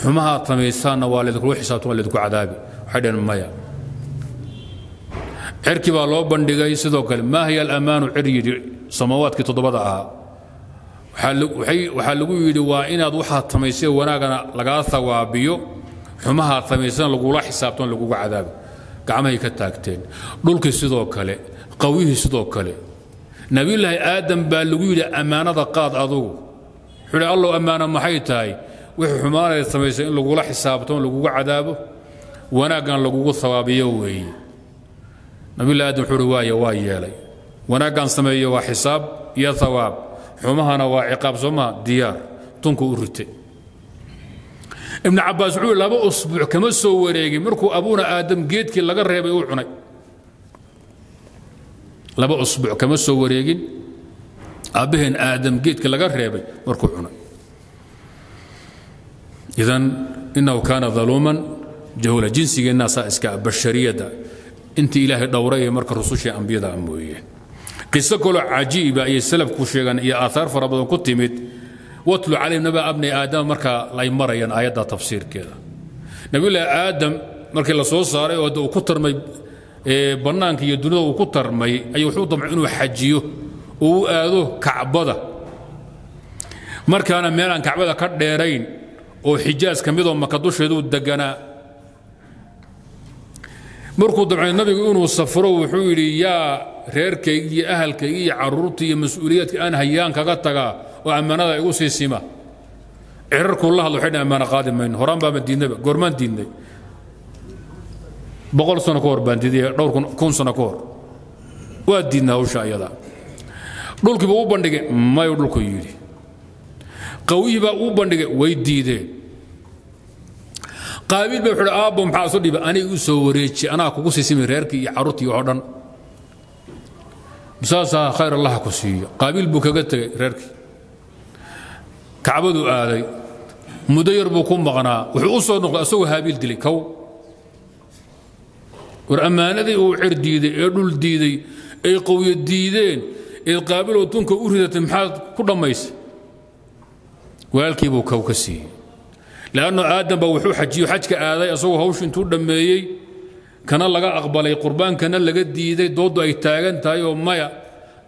xumahaad samaysaanna waa laydinku xisaabtan waa laydinku cadaabi. Waxay dhaheen maya. Cirki baa loo bandhigay sidoo kale maa hiya alamaanu cir yidhi samaawaadkii toddobada ahaa. Waxaa lagu yidhi waa inaad waxaad samaysay wanaagana lagaa hawaabiyo xumahaad samaysana lagula xisaabtan laguga cadaabi. Gacmahay ka taagteen. Dhulkii sidoo kale qawihii sidoo kale. Nabiyullaahi aadam baa lagu yidhi ammaanada qaad adugu. Wuxuu allow ammaana maxay tahay wixii xumaanayd samaysay in lagula xisaabto laguga cadaabo wanaaggan lagugu hawaabiyo weeye. Nabiyullahi aadam wuxuu uhi waaya waa yeelay. Wanaaggan sameeyo waa xisaab iyo hawaab xumahana waa ciqaab soomaa diyaar. Tunku u rite. Ibnu cabbaas wuxuu laba usbuuc kama soo wareegin. Markuu abuuna aadam geedkii laga reebay uu cunay. Laba usbuuc kama soo wareegin. Aabbaheen aadam geedkii laga reebay markuu cunay idan inahu kaana daluuman jahula jinsigeennaa saa iska bashariyadda intii ilaahay dhowray marka rusushii ambiyada mooyeen qiso kaloo cajiiba ayay salafku sheegaan iyo aahaar fara badan ku timid. Watlu calayhim naba abni aadama markaa lay marayaan aayadda tafsiirkeeda. Nabiyullaahi aadam markii la saaray oo uu ku tarmay bannaanka iyo dunida uu ku tarmay ayuu wuxuu damcay inuu xajiyo oo u aado kacbada. Markaana meel aan kacbada ka dheerayn oo xijaas ka midoo maka dusheeduu deganaa markuu damcay nabigu inuu safro wuxuu yidhi yaa reerkaygi iyo ahalkaygi iyo carruurtii iyo mas'uuliyaadka aan hayaan kaga tagaa oo ammaanada igu sii sima. Cirarkuu la hadlo waxay dhan ammaano qaadi mayno. Horaan baama diidnayba goormaan diidnay. Boqol sano ka hor baan diiday dhowr kun sano ka hor. Waa diidnaa hawsha ayada. Dhulkiiba u bandhigay mayu dhulku yidhi qawiyii baa uu bandhigay way diideen. Qaabiil baa wuxuu aabbo maxaa isu dhiba aniga u soo wareeji anaa kugu siisimi reerkii iyo carruurtii oo dhan. Saasaa khayr allaha ku siiyo. Qaabiil buu kaga tegey reerkii. Kacbaduu aaday. Muddo yar buu ku maqnaa. Wuxuu u soo noqday asagoo haabiil dilay kow war ammaanadii uu cer diiday ee dhul diiday ay qowyo diideen eed qaabiloo tunka u ridatay maxaad ku dhammaysay walaalkii buu kow ka siiyey. Lanno aadam baa wuxuu xajiyo xajka aaday asagoo hawshu intuu dhammeeyey kana laga aqbalay qurbaankana laga diiday dooddu ay taagan tahay oo maya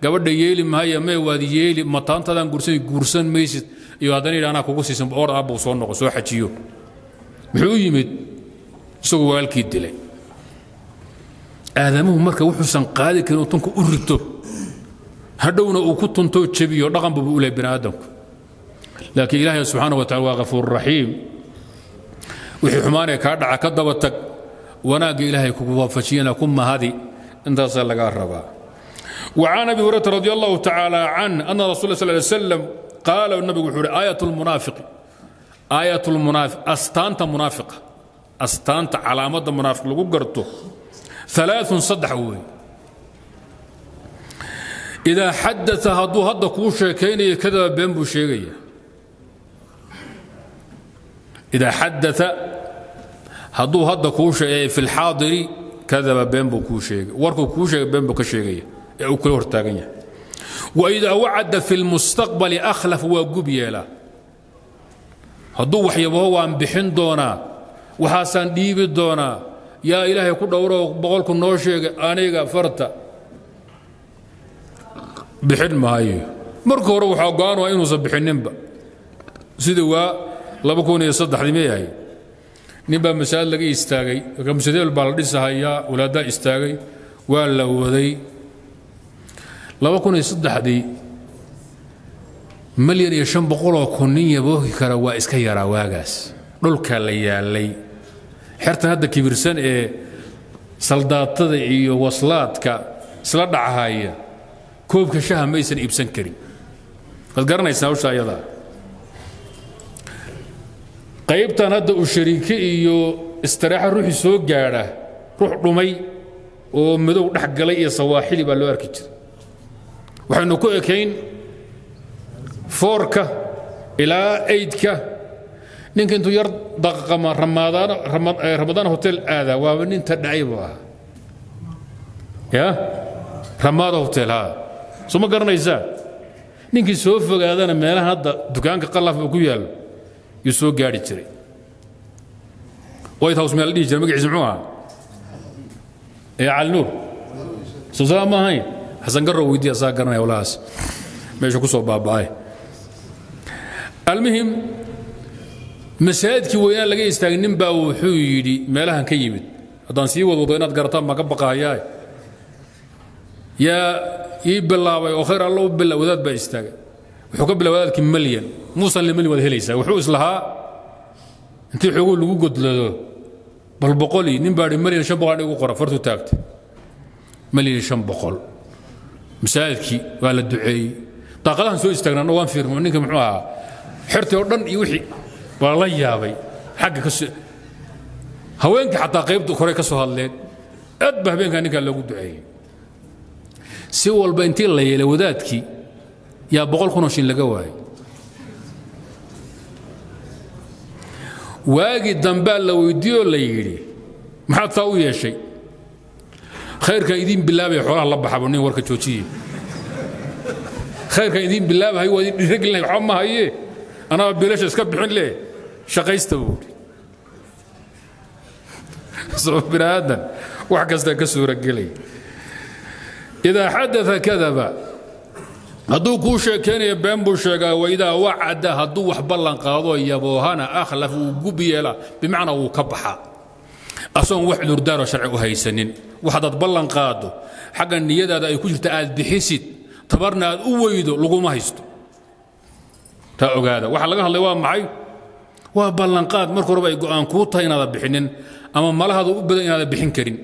gabadha yeeli mahaya maya waad yeeli mataantadaan guursan guursan maysid iyo haddana anaa kugu siisan or aabbuu soo noqo soo xajiyo. Muxuu u yimid? Isagoo walaalkii dilay. Aadamuhu marka wuxuusan qaadi karin tunka u rito hadhowna uu ku tuntoo jebiyo dhaqan bubu u leh bini aadamku laakiin ilaahay subxaana wa tacala waa ghafuur raxiim wixii xumaanee kaa dhaca ka daba tag wanaagga ilaahay kugu waafajiyana ku mahadi intaasaa lagaa rabaa وعن ابي هريره رضي الله تعالى عنه ان رسول الله صلى الله عليه وسلم قال النبي وحوري آية المنافق آية المنافق أستانت منافق أستانت علامة منافق لو قرته ثلاث صدح وي إذا حدث هدو هدا كو شيكين كذا بين بو ida xadaa hadduu hadda kuu sheeg fi lxaadiri kadaba been buu kuu sheegay warkuu kuu sheegay been buu ka sheegaya ee uu kula hortaagan yahay waidaa wacada fi lmustaqbali akhlaf waa gub yeelaa hadduu waxyabaho waan bixin doonaa waxaasaan dhiibi doonaa yaa ilaahay ku dhowroo boqolku noo sheegay aniga farta bixin maayo marka hore waxaa go'aan waa inuusan bixinninba sida waa laba kun iyo saddexdii ma yahay? Nin baa masaajid laga istaagay kamsadeel baa la dhisahayaa walaaddaa istaagay waa la waday. Laba kun iyo saddexdii milyan iyo shan boqoloo kun nin yaboohi kara waa iska yaraa waagaas. Dhulkaa la yaalay. Xertan hadda kibirsan ee saldaatada iyo waslaadka isla dhacahaya koobka shaha maysan iibsan karin. Waad garanaysaa hawsha ayadaa qaybtan hadda uu shariike iyo istiraaxa ruuxii soo gaadha ruux dhumay oo madow dhex galay iyo sawaaxili baa loo arki jiray. Waxaynu ku ekayn foorka ilaa eydka. Ninka intuu yar daqama ramadaan hotel aadaa waaba ninta dhacay buu ahaa. Ya? Ramaada hotel haa. Soo ma garanaysaa? Ninkii soo fogaadana meelaha hadda dukaanka qalaf uu ku yaallo yuu soo gaadhi jiray white house meel la dhihi jiray magaciisa muxuu ahaa ee cali nuur soo saa ma ahayn xasan garrow weydii asaa garanaya walahaas meesha ku soo baaba'ay almuhim masaajidkii weynaan laga istaagay nin baa wuxuu yidhi meelahan ka yimid. Haddaan sii wadwado inaad garataan baan ka baqahayaa yaa ii bilaabay oo khayr alla u bila wadaad baa istaagay. Wuxuu ka bilaabay wadaadkii malyan muusan limalyan waad helaysaa wuxuu islahaa intii xooguu lagu godlado bal boqolii nin baa malyan shan boqol igu qora fartuu taagtay. Malyan shan boqol. Masaajidkii waa la duceeyey. Daaqadahan soo istaagna waan fiirmo ninka muxuu ahaa xertii oo dhan iyo wixii waa la yaabay. Xagga ka haweenkii xataa qaybta kore ka soo hadleen. Aad ba habeenkaa ninkaa loogu duceeyey. Si walba intii la yeelay wadaadkii yaa boqol kunoo shin laga waayay waagii dambaa la weydiiyoo la yidhi. Maxaad taa u yeeshay? Khayrkan idiin bilaabaya xoolaha la baxabo nin warka joojiye. Khayrkan idiin bilaabahay waa idin dhiiragelinay waxba ma haye. Anaba bilasha iska bixin leh shaqaysta buuri <laughs> soo bini aadan wax kasta ka suuragelaya idaa xadaa kadaba hadduu kuu sheekeynayo been buu sheegaa waidaa wacada hadduu wax ballan qaado yaboohana akhlaf wuu gub yeela bimacnaa wuu ka baxaa. Asagoon wax cudurdaaroo sharci u haysanin. Wax haddaad ballan qaado xagga niyadaada ay ku jirta aad bixisid tabarna aad u weydo laguma haysto. Taa ogaada waxaa laga hadlay waa maxay? Waa ballanqaad marka horeba ay go'aan kuu tahay inaadan bixinin ama malahaada u badan inaadan bixin karin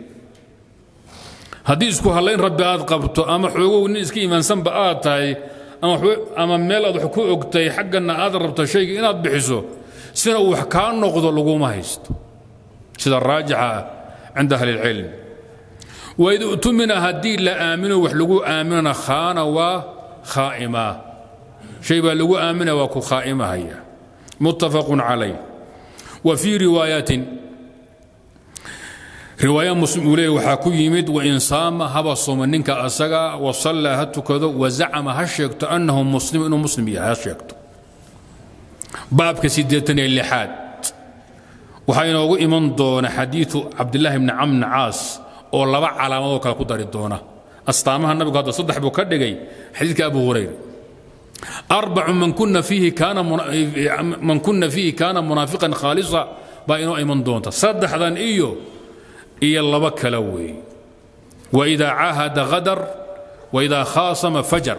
haddii isku hallayn rabbi aad qabto ama xoogow nin iska iimaansanba aad tahay ama meel aad wax ku ogtay xaggana aad rabto shayga inaad bixiso sina uu wax kaa noqdo laguma haysto. Sida raajixa ah cinda ahli اlcilm waid utumina haddii la aamino wax lagu aaminona khaana waa khaa'ima. Shay baa lagu aaminaya waa ku khaa'imahaya muttafaqun calayh wa fii riwaayatin riwaaya muslim uu leeyahy waxaa ku yimid wain saama haba sooma ninka asaga wasallaa ha tukado wazacama ha sheegto annahu muslim inuu muslim yahay ha sheegto. Baabka siddeetan iyo lixaad. Waxaa inoogu iman doona xadiidu cabdillaahi bni caas oo laba calaamadoo kale ku dari doona. Astaamaha nabigu hadda saddex buu ka dhigay xadiidka abu hurayra. Arbacu man kuna fiihi kaana munaafiqan khaalisa baa inoo iman doonta. Saddexdan iyo iyo laba kale weeye waidaa caahada hadar waidaa khaasama fajar.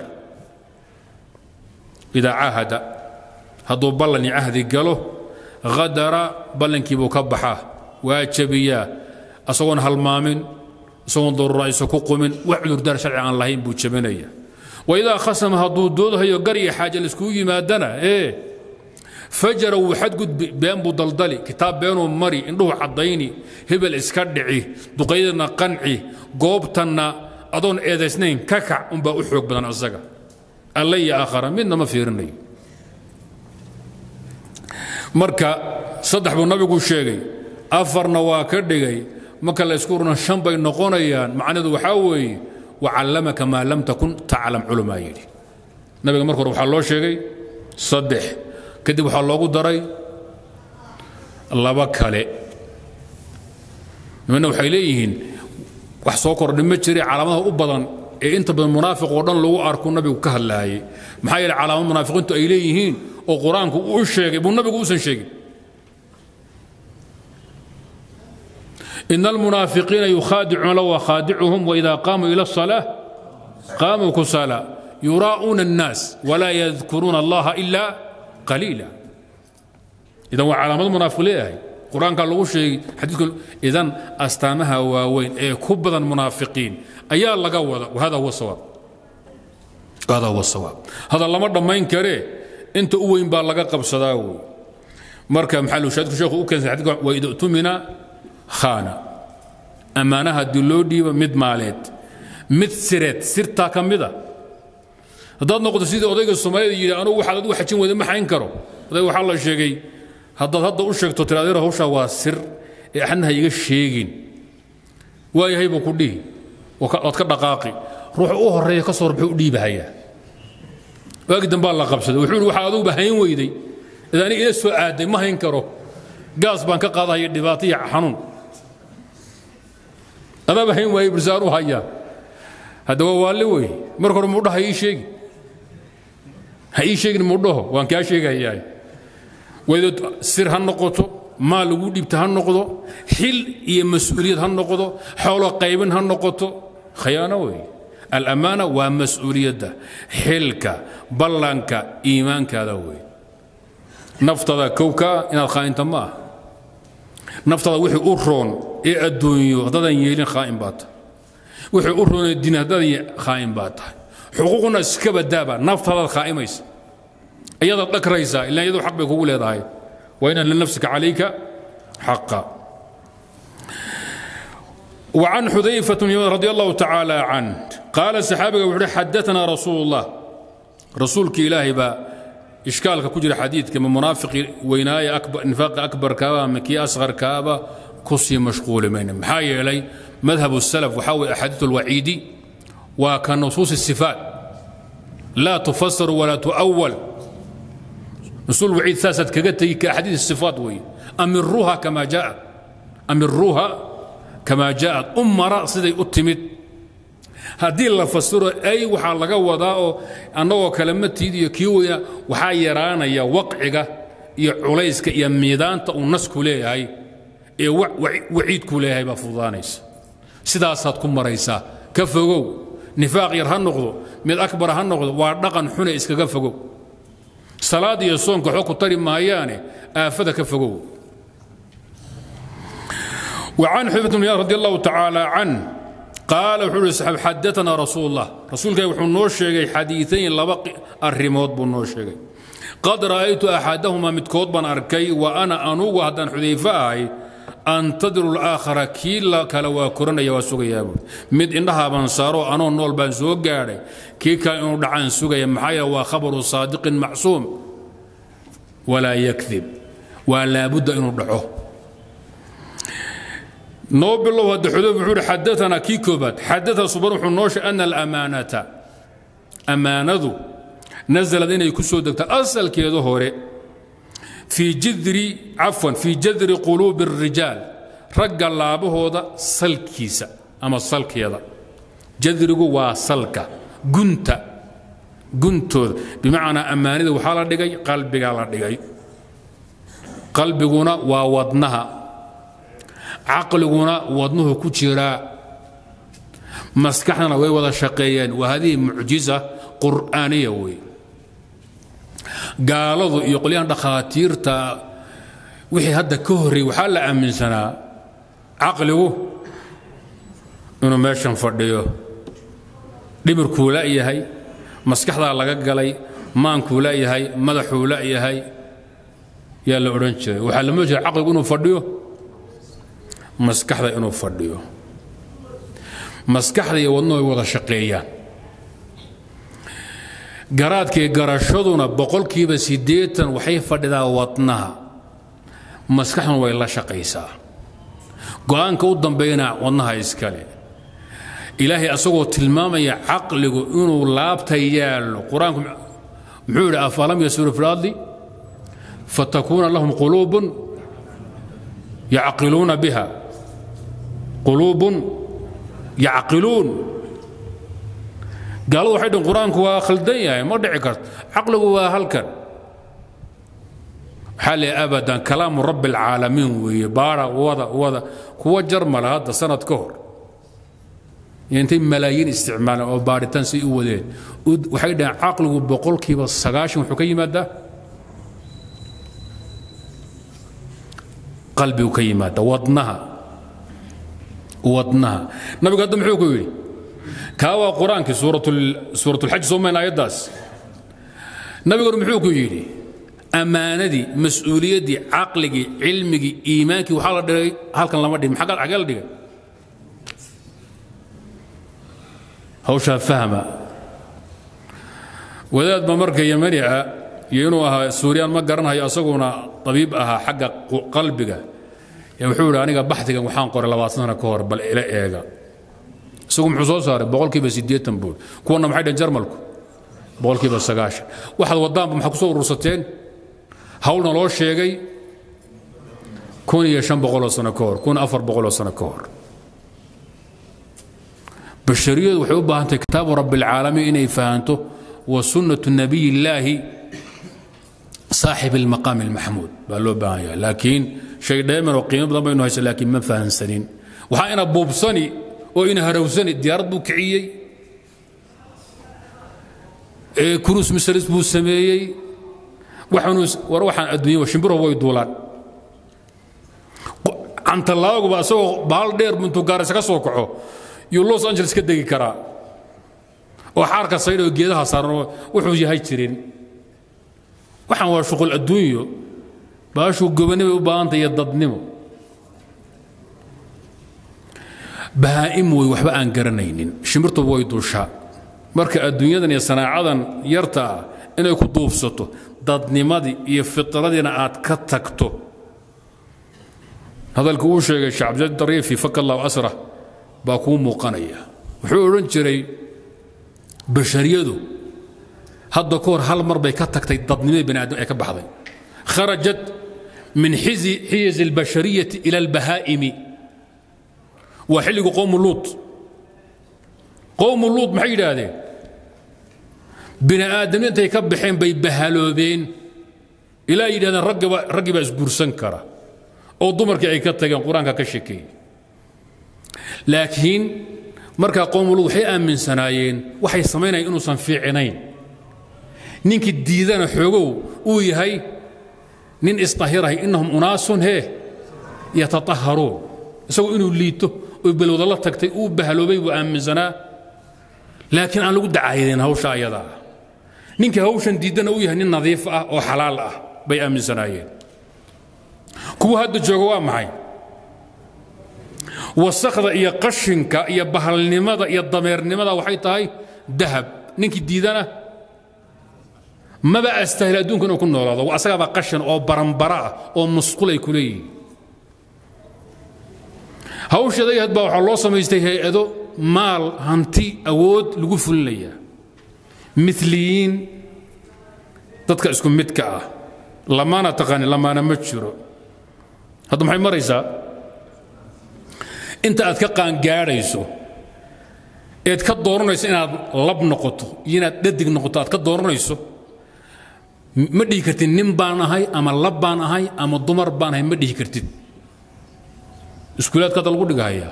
Idaa caahada hadduu ballan iyo cahdi galo hadara ballankiibuu ka baxaa waa jabiyaa asagoon halmaamin isagoon daruurayso ku qumin wax cudurdaar sharci aan lahayn buu jabinaya waidaa khasama hadduu doodhayo gar iyo xaaja laiskugu yimaadana ee fajara wuu xadgudbi been buu daldali kitaab beenuu mari indhuhu caddayni hebel iska dhici duqaydana qanci goobtanna adoon eedaysnayn ka kac unbaa u xoog badan asaga alle iyo aakhara ma fiirinayo. Marka saddex buu nabigu sheegay afarna waa ka dhigay marka la isku runa shan bay noqonayaan macnaheedu waxaa weeye wacallamaka maa lam takun taclam culumaa yidhi. Nabiga marka hore loo sheegay saddex kadib waxaa loogu daray laba kale. Nimanna waxay leeyihiin wax soo kordhin ma jira calaamadaha u badan ee inta badan munaafiq oo dhan lagu arku nabigu ka hadlaayay. Maxaa yeele calaamad munaafiqiintu ay leeyihiin oo qur'aanku uu sheegay buu nabigu uusan sheegin. In almunaafiqiina yukhaadicuna wa khaadicuhum waida qaamuu ila asalaa qaamuu kusala yuraa'uuna annaas walaa yadkuruuna allaha ilaa qaliila. Idan waa calaamad munaafiq leeyahay. Qur'aankaa lagu sheegay xadiidku idan astaamaha waaweyn ee ku badan munaafiqiin ayaa laga wada hada huwa sawaab. Hada huwa sawaab. Hada lama dhammayn karee inta u weyn baa laga qabsadaa wey. Marka maxaa shaadku sheekhu u keensay xadiidka waa ida tumina khaana. Ammaanaha haddii loo dhiibo mid maaleed mid sireed sirtaa ka mid a haddaad noqoto sidii odayga soomaalida yidhi anugu waxaad adigu xajin weyda ma xayn karo. Odayga waxaa la sheegay haddaad hadda u sheegto tiradeer hawshaa waa sir ee axadna ha iga sheegin. Waayahay buu ku dhihi waad ka dhaqaaqi. Ruuxa u horreeya ka soo hor muxuu u dhiibahayaa waagi dambaa la qabsaday. Wuxuu yidhi waxaa aduguba hayn weyday. Id aniga ila soo aaday ma hayn karo. Gaas baan ka qaadahaya dhibaato iyo xanuun. Adaaba hayn waaye bursaan u hayaa. Hadda waa waalle wey marka hore muudhaha ii sheegi ha ii sheegin muudhaho waan kaa sheegayaa waydo sir ha noqoto maal lagu dhibta ha noqdo xil iyo mas'uuliyad ha noqdo xoolo qaybin ha noqoto. Khayaano wey. Alamaana waa mas'uuliyadda xilka ballanka iimaankaada wey. Naftada kowkaa inaad khaa'inta ma aha. Naftada wixii u roon ee adduunyo haddaadan yeelin khaa'in baa tahay. Wixii u roon ee diin haddaadan khaa'in baa tahay xuquuqna iska badaaba naftadaad khaa'imaysa iyadaad dhakraysaa ilaa iyadu xaq bay kugu leedahay wa ina linafsika calayka xaqa وعن حذيفة رضي الله تعالى عنه قال وحده حدثنا رسول الله. رسولك إلهي با إشكالك كجر حديث كما منافق ويناي أكبر نفاق أكبر كابا مكي أصغر كابا كسي مشغول من محايا إلي مذهب السلف وحاول أحاديث الوعيد وكان نصوص الصفات laa tufasar walaa tu'awal nusuul waciid saasaad kaga tegi ka axaadiis sifaat weeye amiruuha kamaa jaa'at amiruuha kamaa jaa'at u mara siday u timid haddii la fasiro ay waxaa laga wadaa oo annagoo kale matiid iyo kii weyna waxaa yaraanaya waqciga iyo culayska iyo miidaanta uu nasku leeyahay ee waciidku leeyahay baa fududaanaysa sidaasaad ku maraysaa ka fogow nifaaq yar ha noqdo mid akbar ha noqdo waa dhaqan xune iskaga fogow salaad iyo soonka waxba ku tari maayaane aafada ka fogow وعن حذيفة بن رضي الله تعالى عنه قال وحول الصحابة حدثنا رسول الله رسولك وحول نور شيغي حديثين لبق الريموت بن نور شيغي قد رأيت أحدهما متكود بن أركي وأنا أنوغ هدان حذيفة أنتظر antadiru alaakhara kii kale waa koranaya waa sugayaabu mid indhahaabaan saaroo anoo nool baan soo gaadhay kii kale inuu dhacaan sugaya maxaa yeele waa khabaru saadiqin macsuum walaa yakdib waa laabudda inuu dhaco noo bilow hadda xuduub wuxuu uhi xadaanaa kii koobaad xadaa suban wuxuu noo ana alamaanata ammaanadu nasalad inay ku soo degta asalkeeda hore fii jadri quluubi الrijaal ragga laabahooda salkiisa ama salkeeda. Jadrigu waa salka gunta guntooda. Bimacnaa ammaanida waxaa la dhigay qalbigaa la dhigay. Qalbiguna waa wadnaha. Caqliguna wadnuhu ku jiraa. Maskaxdana way wada shaqeeyeen. Waa hadihi mucjiza qur'aaniya wey gaaladu iyo qolyahan dhakhaatiirta wixii hadda ka horreeyey waxaa la aaminsanaa caqligu inuu meeshan fadhiyo. Dhimirkuu la'yahay maskaxdaa laga galay maankuu la'yahay madaxuu la'yahay yaa la odhan jiray. Waxaa lama jira caqligu inuu fadhiyo maskaxda inuu fadhiyo. Maskaxda iyo wadnuhu ay wada shaqeeyaan garaadkii garashaduna boqolkiiba siddeetan waxay fadhidaa wadnaha. Maskaxduna way la shaqaysaa. Go'aanka u dambeeyana wadnaha iskale. Ilaahay asagoo tilmaamaya caqligu inuu laabta yaallo. Qur'aanku muxuu yidhi afalam yasiru fi lardi fatakuuna lahum quluubun yacqiluuna biha. Quluubun yacqiluun gaaladu waxay dhan qur'aanku waa khaldan yahay ma dhici karto caqligu waa halkan. Waxaa abadan kalaamu rabbi alcaalamiin weeye baara wada wada kuwa jarmala hadda sanad ka hor. Intay malaayiin isticmaaleen oo baaritaan say u wadeen. Waxay dhaheen caqligu boqolkiiba sagaashan wuxuu ka yimaadaa qalbigu ka yimaada wadnaha wadnaha. Nabigu hadda muxuu ku yidhi kaa waa qur'aankii suuratulxaj soo mayn aayaddaas muxuu ku yidhi ammaanadii mas'uuliyaddii caqligii cilmigii iimaankii la dhigay halkan lama dhigin. Xagee la dhigay? Hawshaa fahma. Wadaad ba marka yamani ah iyo inuu ma garanhayo asaguna abiib ahaa xagga qalbiga. Yidhi aniga baxdigan waxaan qoray labaatan sana ka hor bal ila eega isagu muxuu soo saaray boqolkiiba siddeetan buur kuwana maxay dhaheen jarmalku? Boqolkiiba sagaashan. Waxaad wadaanba maxaa ku soo urursateen? Hawlna loo sheegay kun iyo shan boqoloo sano ka hor kun afar boqoloo sano ka hor. Bashariyadu waxay u baahan tahay kitaabu rabbilcaalamiin inay fahanto wa sunnatu nabiy illaahi saaxib almaqaam almaxmuud baa loo baahan yahay. Laakiin shay dheeman oo qiimo badan baynu haysa laakiin ma fahansanin. Waxaa ina buubsani oo ina harawsani diyaarad buu kiciyey kurus misaris buu sameeyey. War waxaan adduunya shimbiro way duulaan. Cantallaaguba asagoo baal dheer intuu gaaraysa ka soo kaco yuu los angeles ka degi karaa oo xaarka saydhoo geedaha saaran oo wuxuu yahay jirin. Waxaan waa shuqul adduunyo baashuu gobanimay u baahantay iyo dadnimo bahaa'im wey waxba aan garanaynin. Shimirtuba way duushaa marka adduunyadan iyo sanaacadan yarta ah inay ku duufsato dadnimadii iyo fitradiina aad ka tagto. Hadalku uu sheegay sheekh cabdilaahi dariifi faka allahu asra baa kuu muuqanaya. Wuxuu odhan jiray bashariyadu hadda ka hor hal mar bay ka tagtay dadnimadii bani aadam ay ka baxday. Kharajat min xiyiz albashariyati ila albahaa'imi waa xilligu qowmu luut. Qowmu luut maxay yidhaahdeen? Bini aadamni intay ka baxeen bay bahaloobeen. Ilaa yidhahdeen raggii baa isguursan kara oo dumarkii ay ka tageen qur'aanka ka shekeeyey. Laakiin markaa qowmu luut waxay aaminsanaayeen waxay samaynayaan inuusan fiicinayn. Ninkii diidana xoogow uu yahay nin isطahirahay inahum unaasun hee yataaharuun isagoo inuu liito belowda la tagtay uu bahaloobay buu aaminsanaa. Laakiin aan lagu dacaayadeen hawsha ayada. Ah ninkii hawshan diiddana uu yahay nin nadiif ah oo xalaal ah bay aaminsanaayeen. Kuwa hadda jooga waa maxay? Wasakda iyo qashinka iyo bahalnimada iyo dameernimada waxay tahay dahab. Ninkii diidana maba astahil adduunka inuu ku noolaado. Asagaaba qashan oo baranbara ah oo musqul ay ku leeyihiin hawshadayhad baa waxaa loo samaystay hay'ado maal hanti awood lagu fulinayaa miliyiin dadka isku midka ah. Lamaana taqaani lamaana ma jiro. Hadda maxay maraysaa? Inta aad ka qaangaadhayso eed ka dooranayso inaad lab noqoto iyo inaad dhadig noqoto aad ka dooranayso ma dhihi kartid nin baan ahay ama lab baan ahay ama dumar baan ahay ma dhihi kartid iskuulaadka hadda lagu dhigahayaa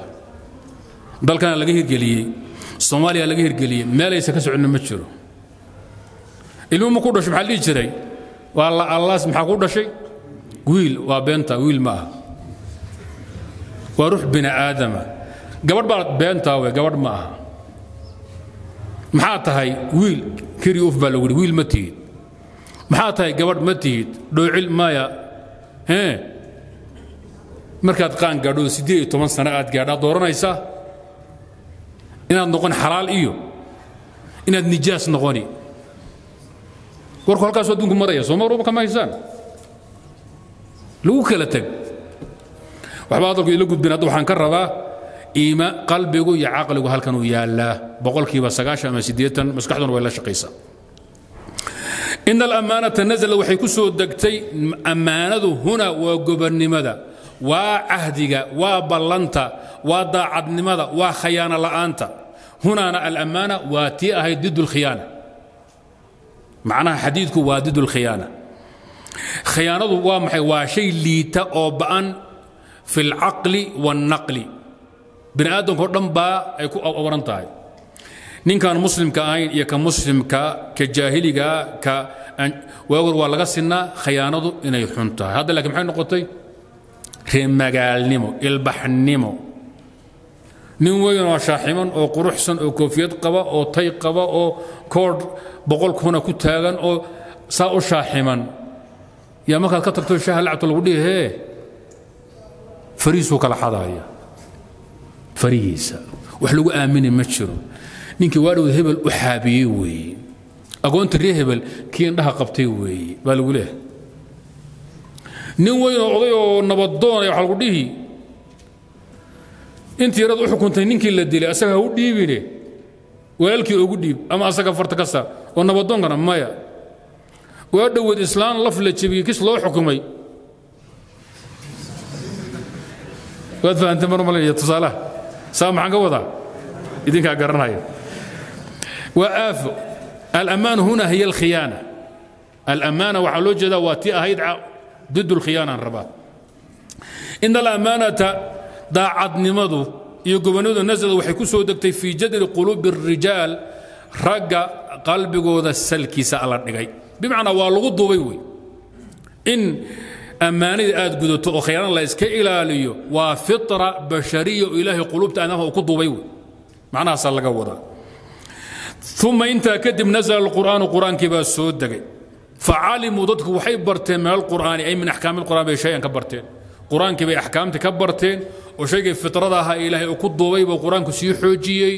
dalkana laga hirgeliyey. Soomaaliya laga hirgeliyey. Meelaysa ka soconna ma jiro. Ilmuhu ma ku dhasho maxaa dhihi jiray? Waa la allaas maxaa ku dhashay? Wiil waa beenta wiil ma aha. Waa ruux bini aadama. Gabadh baa beentaa we gabadh ma aha. Maxaa tahay wiil keri uf baa lagu yidhi wiil ma tihid. Maxaa tahay gabadh ma tihid? Dhoocil maya. Hee markaad qaan gaadho siddeed iyo toban sano aad gaadhaad dooranaysaa inaad noqon xalaal iyo inaad nijaas noqoni. Warku halkaasuu adduunku maraya sooma ruba kama haysaan. Lagu kala teg waxba hadalku ila gudbin hadda waxaan ka rabaa iima qalbigu iyo caqligu halkan uu yaallaa boqolkiiba sagaashan ama siddeetan maskaxduna way la shaqaysaa. In alamaanata nazla waxay ku soo degtay ammaanadu huna waa gobonnimada waa cahdiga waa ballanta waa daacadnimada waa khayaano la'aanta. Hunaana alamaana waa tii ahayd did lkhiyaana macnaha xadiidku waa did lkhiyaana khiyaanadu waa maxay? Waa shay liita oo ba'an fi alcaqli waannaqli bini aadamkao dhan baa ay ku awaran tahay. Ninkaan muslimka ahayn iyo ka muslimka ka jaahiliga ka waagor waa laga sinnaa khiyaanadu inay xun tahay. Hadda laakiin maxay noqotay reemagaalnimo ilbaxnimo. Nin weyn oo shaaximan oo quruxsan oo koofiyad qaba oo tay qaba oo koodh boqol kuna ku taagan oo saa u shaaximan. Yaa markaad ka tagto shaaha lacabto lagu dhihi hee? Farihiisuu kala xadaaya farihiisa wax lagu aamini ma jiro. Ninkii waadhowd hebel u xaabiyey weeye agoonta ree hebel kii indhaha qabtay weeye baa lagu leehay nin weyn oo oday oo nabadoon waxa lagu dhihi. Intii yarad u xukuntay ninkii la dilay asaga ha u dhiibine. Walaalkii ugu dhiib ama asaga farta ka saar oo nabadoonkana maya. Waa dhoweed islaan laf la jebiyey kis loo xukumay. Waad fahamtay mar malaya tusaalaha saa maxaan ka wadaa? Idinkaa garanaya waa aafo. Alammaan huna hiya alkhiyaana. Alammaana waxaa loo jeedaa waa tii ahayd ضد الخيانة ربا إن الأمانة daacadnimadu iyo gobonnadu nasada waxay ku soo degtay fii jadri quluubi الrijaal ragga qalbigooda salkiisa alla dhigay bimacnaa waa lagu duubay wey in ammaanada aad gudato oo khiyaana la iska ilaaliyo waa fitra bashariya oo ilaahay quluubta aadamaha uu ku duubay wey macnahaasaa laga wadaa uma intaa kadib nasala alqur'aanu qur'aankii baa soo degay facalimuu dadku waxay barteen min alqur'aani ay min axkaami alqur'aan bay shayan ka barteen. Qur'aankii bay axkaamtii ka barteen oo shaygay fitrada ahaa ilaahay uu ku duubay buu qur'aanku sii xoojiyey.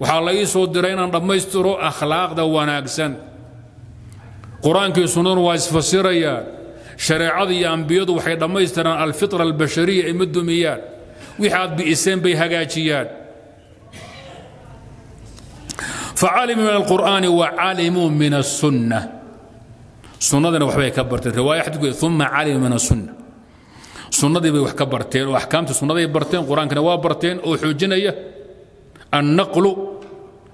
Waxaa la ii soo diray inaan dhammaystiro akhlaaqda wanaagsan. Qur'aankii waa isfasirayaan shareecada iyo ambiyadu waxay dhammaystiraan alfitra albashariya ay ma dumiyaan. Wixii bi'iseen bay hagaajiyaan. Facalimuu min alqur'aani wacalimuu min asunna sunnadina waxbay ka barteen riwaaya xadiidku uma calimuu min sunnadii bay wax ka barteen oo axkaamtii sunnaday barteen qur'aankana waa barteen oo xoojinaya annaqlu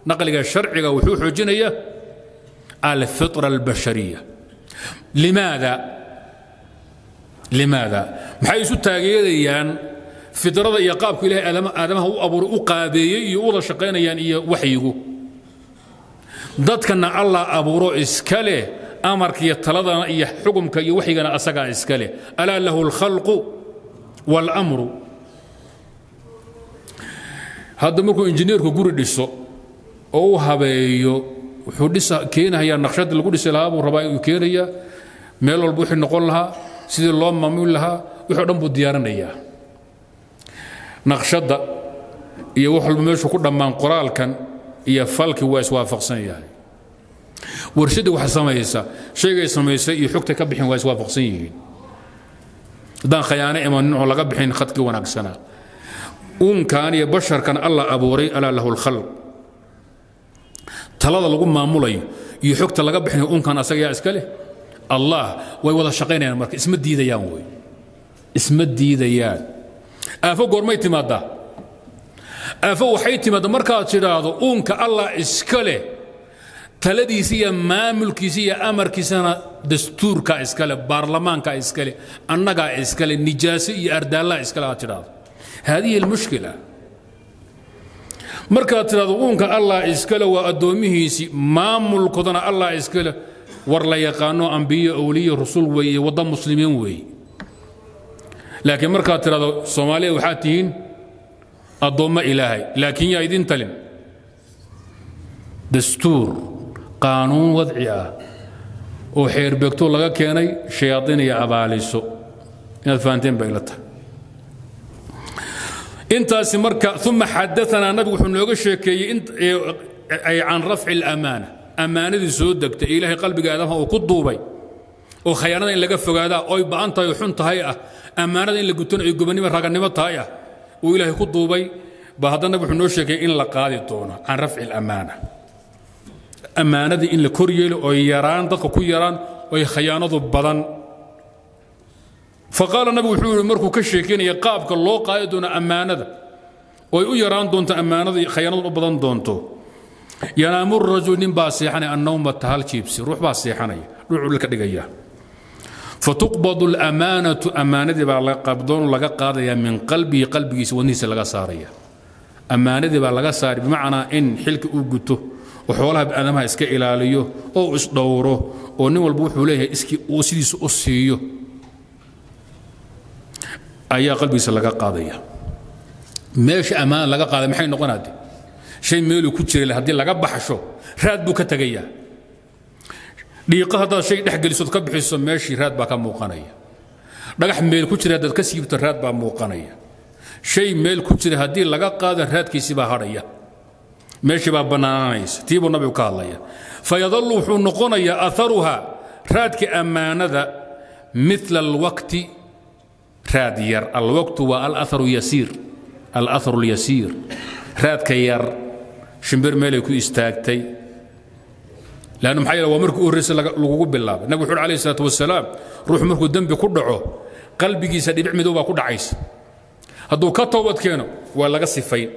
naqliga sharciga wuxuu xoojinaya alfitra albashariya limaada? Limaada? Maxay isu taageerayaan fidrada iyo qaabku ilahay aadamaha u abuuray u qaabeeyey iyo u wada shaqaynayaan iyo waxyigu? Dadkana allah abuuro iska leh amarka iyo taladana iyo xukumka iyo waxyigana asagaa iska leh. Alaa lahu alkhalqu waalamru hadda markuu injineerku guri dhiso oo u habeeyo wuxuu keenayaa naqshadii lagu dhisi lahaa buu rabaa inuu keenayaa. Meel walba wixii noqon lahaa sidii loo maamuli lahaa wixii o dhan buu diyaarinayaa. Naqshadda iyo wax walba meeshu ku dhammaan qoraalkan iyo falki waa iswaafaqsan yahay warshadda wax samaysa shaygay samaysay iyo xogtay ka bixin waa iswaafaqsan yihiin. Haddaan khayaano imanin oo laga bixin khadkii wanaagsanaa uunkan iyo basharkan allah abuuray alaa lahu lkhalq talada lagu maamulayo iyo xogta laga bixinayo uunkan asaga yaa iska leh? Allah way wada shaqaynayaan marka isma diidayaan wey isma diidayaan. Aafo goormay timaaddaa aafo waxay timaadda markaad tidhaahdo uunka allah iska leh taladiisi iyo maamulkiisa iyo amarkiisana dastuurka iskale baarlamaanka iskale annagaa iskale nijaaso iyo ardaallaa iskale aad tidhaahdo. Haadihi almushkila. Markaad tidhaahdo uunka allah iskale waa addoommihiisii maamulkoodana allah iskale war la yaqaano ambiyo awliyo rasul weeye wadda muslimiin weeye. Laakiin markaad tidhaahdo soomaaliya waxaad tihiin addoommo ilaahay laakiin yaa idin talin. Dastuur qaanuun wadci ah oo xeerbeegto laga keenay shayaadiin iyo abaaliso inaad fahanteen bay la tahay intaasi marka uma xadaanaa nabigu wuxuu nooga sheekeeyey can rafci اlamaana ammaanadii soo degtay ee ilaahay qalbiga aadamaha uu ku duubay oo khayaanada in laga fogaadaa oy ba'an tahay oo xun tahay ah ammaanada in la gutano ay gobannimo raganimo tahay ah uu ilaahay ku duubay ba haddana wuxuu noo sheekeeyey in la qaadi doono can rafci اlamaana ammaanadii in la kor yeelo oy yaraan dadka ku yaraan oy khayaanadu badan. Faqaala nabigu wuxuu yihi markuu ka sheekeynaya qaabka loo qaadi doono ammaanada oy u yaraan doonto ammaanada khayaanadu u badan doonto. Yanaamu rajul nin baa seexanaya annawmata hal jiibsi ruux baa seexanaya dhuucuu ka dhigaya. Fatuqbadu alamaanatu ammaanadii baa la qabdoon laga qaadaya min qalbihi qalbigiisa wadnihiisa laga saaraya. Ammaanadii baa laga saari bimacnaa in xilka uu guto xoolaha aadamaha iska ilaaliyo oo isdhowro oo nin walba wuxuu leeyahay iskii uu sidiisa u siiyo ayaa qalbigiisa laga qaadaya. Meesha ammaan laga qaaday maxay noqonaade shay meeluu ku jira haddii laga baxsho raad buu ka tegayaa dhiiqo haddaad shay dhex gelisood ka bixiso meeshii raad baa ka muuqanaya. Dhagax meel ku jira haddaad ka siibto raad baa muuqanaya. Shay meel ku jira haddii laga qaado raadkiisii baa hadhaya meeshii baa bannaananaysa tii buu nabigu ka hadlaya fayadallu wuxuu noqonayaa aharuha raadka ammaanada mila alwaqti raad yar. Alwaqtu waa alaharu yasiir. Alaharu lyasiir raadka yar. Shimbir meelay ku istaagtay. Lanna maxaa yeele waa markii u lagugu bilaabay. Nabigu wuxu uhi alayh wasalaam ruuxu markuu dembi ku dhaco qalbigiisa dhibic midow ku dhacaysa. Hadduu ka toobad keeno waa laga sifayn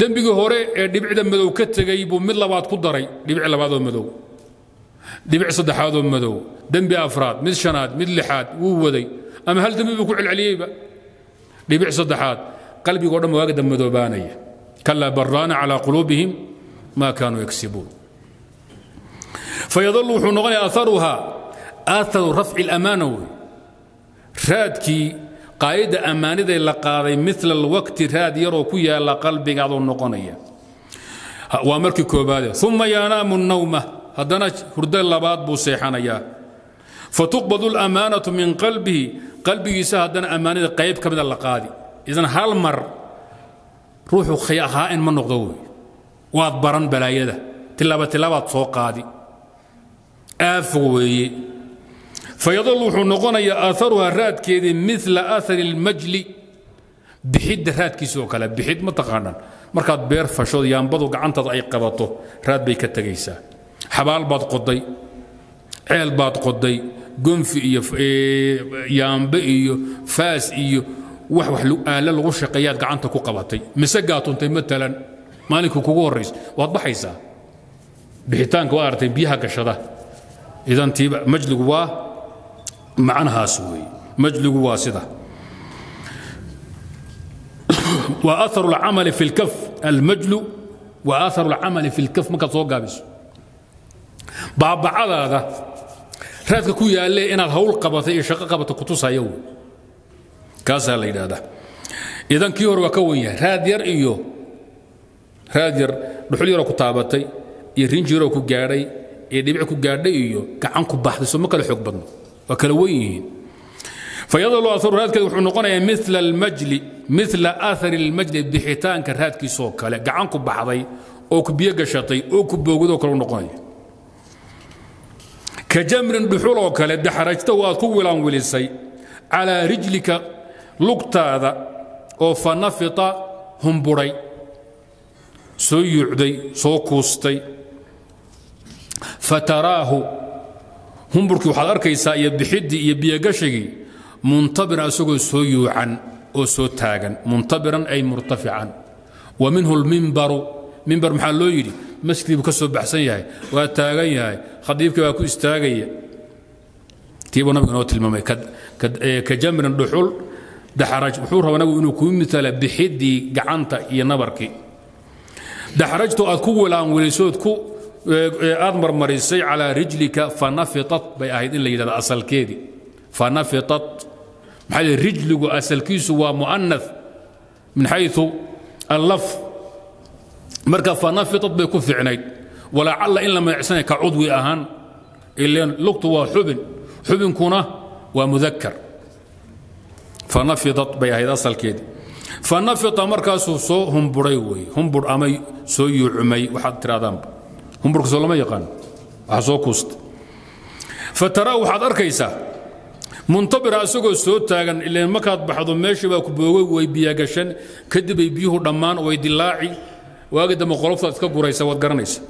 dembigii hore ee dhibicda madow ka tegay buu mid labaad ku daray dhibic labaadoo madow. Dhibic saddexaadoo madow. Dembi afraad mid shanaad mid lixaad wuu waday. Ama hal dembi buu ku celceliyeyba? Dhibic saddexaad qalbigoo dhan waagada madoobaanaya kalaa baraana calaa quluubihim maa kaanuu yagsibuun fayadallu wuxuu noqonayaa aharuha aharu rafci اlamaana wey raadkii qaayadda ammaaniday la qaaday mila alwaqti raad yaroo ku yaalla qalbigaadoo noqonaya. Waa markii koobaade uma yanaamu nawma haddana hurdo labaad buu seexanayaa. Fatuqbadu اlamaanatu min qalbihi. Qalbigiisa haddana ammaanida qayb ka mida la qaadi. Idan hal mar ruuxu haa'in ma noqdo wey. Waad baran balaayada. Tilaaba tilaabaad soo qaadi. Aafog weeye fayadal wuxuu noqonayaa aaharuha raadkeedii mila aahari اlmajli bixidda raadkiisa oo kale bixid ma taqaanaan. Markaad beer fashood yaambadu gacantaada ay qabato raad bay ka tegaysaa. Xabaal baad qoday ceel baad qoday gonfi iyo yaambe iyo faas iyo wax wax aale lagu shaqeeyaad gacanta ku qabatay. Mise gaatuntay matalan maalinkii kugu horraysa waad baxaysaa. Bixitaanka waa artay biyaha gashada. Idan tiiba majligu waa macnahaas weeye majligu waa sida وآثر العمل في الكف المجل وآثر العمل في الكف markaad soo gaabiso baabacadaada raadka ku yaalle inaad hawl qabatay iyo shaqo qabato kutusaya wey kaasaa la yidhaahdaa idan kii hore waa ka wen yahay raad yar iyo raad yar dhuxul yaroo ku taabatay iyo rinji yaroo ku gaadhay iyo dhibic ku gaadhay iyo gacan ku baxday soo ma kala xoog badno waa kala wen yihiin fayadl aru raadkeed wuxuu noqonayaa mila aar اlmajli bixitaanka raadkiisoo kale. Gacan ku baxday oo ku biyo gashatay oo ku boogudoo kale noqonaya. Ka jamrin dhuxul oo kale daxrajta waad ku wilaanwilisay calaa rijlika lugtaada oo fanafita humbuday soo yuucday soo kuustay. Fataraahu humburkii waxaad arkaysaa iyo bixiddii iyo biyogashigii muntabiran isagoo soo yuucan oo soo taagan muntabiran ay murtafican. Wa minhu lmimbaru mimbar maxaa loo yidhi? Masjidii buu ka soo baxsan yahay waa taagan yahay khadiibkii baa ku istaagaya. Tiibuu nabigu noo tilmaamay ka jamrin dhuxul daxraj wuxuu raba nabigu inuu kuu mitaala bixiddii gacanta iyo nabarkii. Daxrajtoo aad ku wilaanwilaysood ku aad marmarisay calaa rijlika fanafitat bay ahayd in la yidhahdo asalkeedii fanafitat maxaa yidhi rijligu asalkiisu waa mu'anath min xayثu allaf. Marka fanafitat bay ku ficnayd walacalla in la magacsanaya ka cudwi ahaan ileen lugtu waa xubin. Xubinkuna waa mudakar fanafitat bay ahayd asalkeedii fanafita markaasuu soo humburay wey humbur ama soo yuucumay waxaad tiraadaanba humburka soo lama yaqaan. Waxa soo kuusta fataraa waxaad arkaysaa muntabira isagoo soo taagan ileen markaad baxdo meeshii baa ku boogay way biyagashan kadib ay biyuhu dhammaan way dilaaci. Waagi dambe qoloftaad iska guraysa waad garanaysa.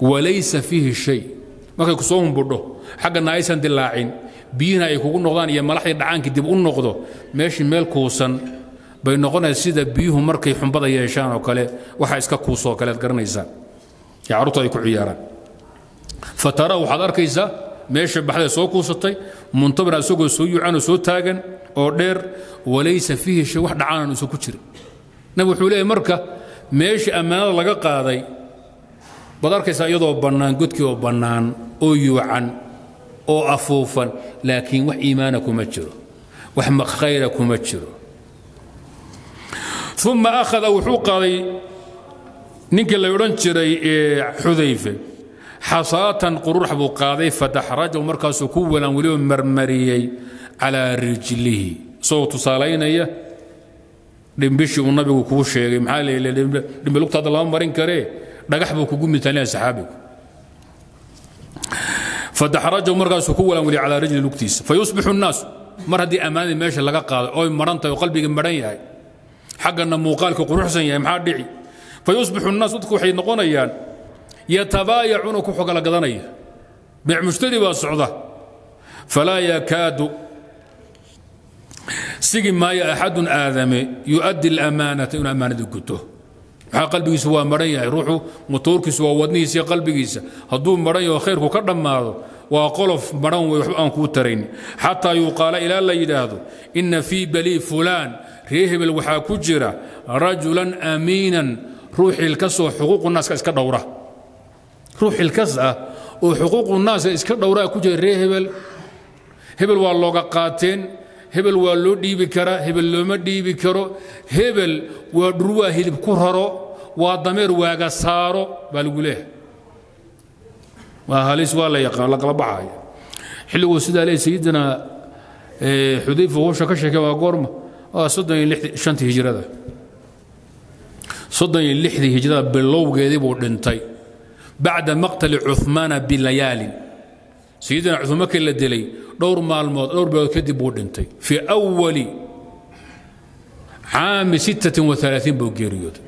Walaysa fiihi shay. Markay ku soo humbudho xaggana aysan dilaacin biyihina ay kugu noqdaan iyo malaxdii dhacaankii dib u noqdo meeshii meel kuusan bay noqonaysa sida biyuhu markay xumbada yeeshaan oo kale waxa iska kuusoo kale ad garanaysaa ee carruurtu ay ku ciyaaraan. Fatara waxaad arkaysaa meesha baxday soo kuusatay muntabira isagoo soo yuucanoo soo taagan oo dheer walaysa fiihi shay wax dhacaanan uusan ku jirin. Nabi wuxuu leeyahy marka meeshii ammaanada laga qaaday baad arkaysaa iyadoo bannaan godkii oo bannaan oo yuucan oo afuufan laakiin wax iimaana kuma jiro wax khayra kuma jiro. Uma akhada wuxuu qaaday ninkii la odhan jiray xudayfe xasaatan qurux buu qaaday fadaxrajahu markaasuu ku walan weliba marmariyey calaa rijlihi. Isagoo tusaalaynaya dhimbishii uu nabigu kuu sheegay maxaa leele dhimbi lugtaada lama marin karee dhagax buu kugu mitaalinaya saxaabigu fadaxrajahu markaasuu ku walan weliyey calaa rijli lugtiisa. Fayusbixu nnaasu mar haddii ammaanadii meesha laga qaaday oy maran tahay oo qalbiga maran yahay xaggana muuqaalka quruxsan yahay maxaa dhici fayusbixu nnaas dadku waxay noqonayaan yatabaayacuuna ku xogala gadanaya beec mushtari baa socda falaa yakaadu sigi maayo axadun aadame yu'addi alamaanata inuu ammaanadii guto maxaa qalbigiisu waa maran yahay ruuxu motoorkiisu waa wadnihiisa iyo qalbigiisa hadduu maran yaho khayrku ka dhammaado waa qolof maran wey waxba aan kuu tarayn xataa yuqaala ilaa la yidhaahdo inna fii balii fulaan ree hebel waxaa ku jira rajulan aamiinan ruux ilkasoo xuquuqu naaska iska dhowra. Ruux ilkas ah oo xuquuqu naaska iska dhowraa ku jira ree hebel. Hebel waa looga qaateen hebel waa loo dhiibi karaa hebel looma dhiibi karo. Hebel waa dhurwaa hilib ku raro waa dameer waaga saaro baa lagu leeyahay. Waa halis waa la yaqaan la kala baxaya xilliguu sidaa leeyahy sayidina xudayfa howsha ka sheekay waa goorma. Waa soddon iyo shantii hijrada soddon iyo lixdii hijrada bilowgeedii buu dhintay bacda maqtali cumaana bilayaalin. Sayidina cumaan markii la dilay dhowr maalmood dhowr bilood kadib buu dhintay. Fii awali caami alaaiin buu geeriyooday.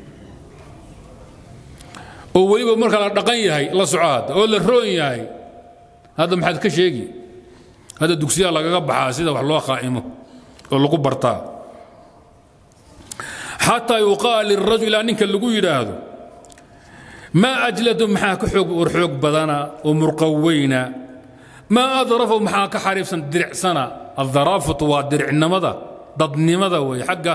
Oo weliba marka la dhaqan yahay la soco hadda oo la roon yahay hadda maxaad ka sheegi? Hadda dugsiyaa lagaga baxaa sida wax loo qaa'imo oo lagu bartaa xataa yuqaal lirajul ilaa ninka lagu yidhaahdo maa ajladu maxaa ka xoog badana oo murqaweyna? Maa adrafahu maxaa ka xariifsan diricsana? Adaraafatu waa diricnimada dadnimada weeye. Xagga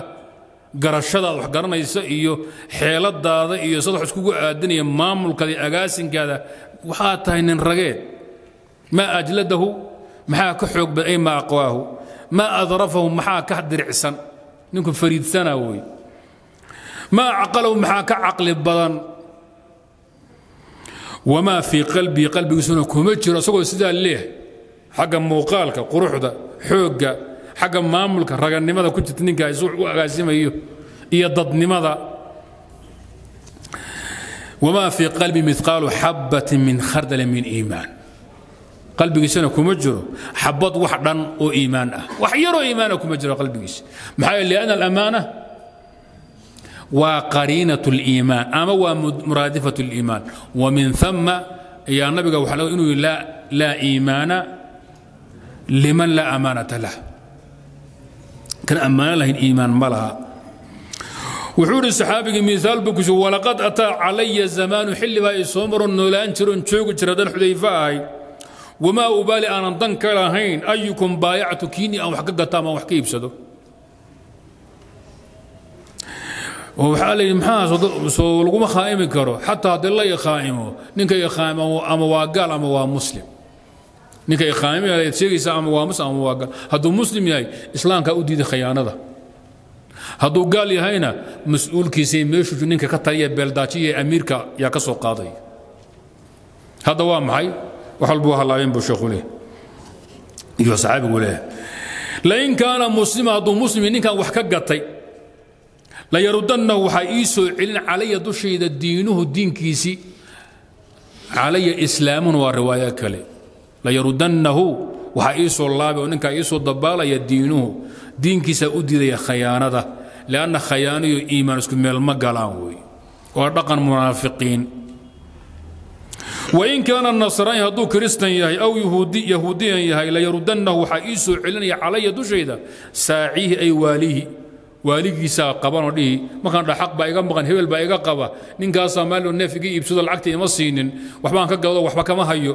garashadaad wax garanaysa iyo xeeladaada iyo sad wax iskugu aadanaya maamulkaada agaasinkaada waxaad tahay nin rageed maa ajladahu maxaa ka xoog badan? Ay maa aqwaahu. Maa adrafahu maxaa ka diricsan? Ninku fariidsana wey maa caqalahu maxaa ka caqli badan? Wamaa fii qalbii qalbigiisuna kuma jiro isagoo sidaa leeh xagga muuqaalka quruxda xoogga xagga maamulka raganimada ku jirta ninkaa isu u agaasimayo iyo dadnimada. Wamaa fii qalbi miqaalu xabbatin min khardala min iimaan. Qalbigiisana kuma jiro xabad wax dhan oo iimaan ah. Wax yaroo iimaana kuma jiro qalbigiisa. Maxaa yeele lianna alamaana waa qariinat اliimaan ama waa muraadifat اliimaan wamin ثama ayaa nabiga waxa laga inuu yihi laa iimaana liman laa amaanata lah kan ammaano lahayn iimaan ma laha wuxuu idhi saxaabigii miaal buu kusi walaqad ataa calaya zamaanu xilli baa i soo maron noolaan jiron joogi jira dan xudayfa ahay wamaa ubaali aanan dan ka lahayn ayukum baayactu kiini aan wax ka gato ama aan wax ka iibsado Oo waxaa la yidhi maxaa soo laguma khaa'imi karo? Xataa haddii la ikhaa'imo ninka ikhaa'imo ama waa gaal ama waa muslim. Ninka ikhaa'imaya ayaad sheegaysaa ama waa muslim ama waa gaal. Hadduu muslim yahay islaamkaa u diiday khiyaanada. Hadduu gaal yahayna mas'uulkiisay meeshuu ninka ka taliya beeldaajiya ee amiirka yaa ka soo qaaday. Hadda waa maxay? Wax walbuu hallaabeen buu sheekhu leh iyo saxaabigu leh lain kaana muslima hadduu muslim ninkan wax ka gatay layarudannahu waxaa ii soo celin calaya dushayda diinuhu diinkiisii calaya islaamun waa riwaayo kale. layarudannahu waxaa ii soo laabay oo ninkaa ii soo dabaalaya diinuhu. diinkiisaa u diidaya khayaanada. lianna khayaaniyo iimaan isku meel ma galaan wey waa dhaqan munaafiqiin. wain kaana nasraani hadduu kiristan yahay aw yahuudiyan yahay layarudannahu waxaa ii soo celinaya calaya dushayda. saaciihi ay waalihi waaligiisaa qabanoo dhihi markaan dha xaq baa iga maqan hebel baa iga qaba. Ninkaasaa maalin neef iga iibsado lacagta ima siinin. Waxbaan ka gado waxba kama hayo.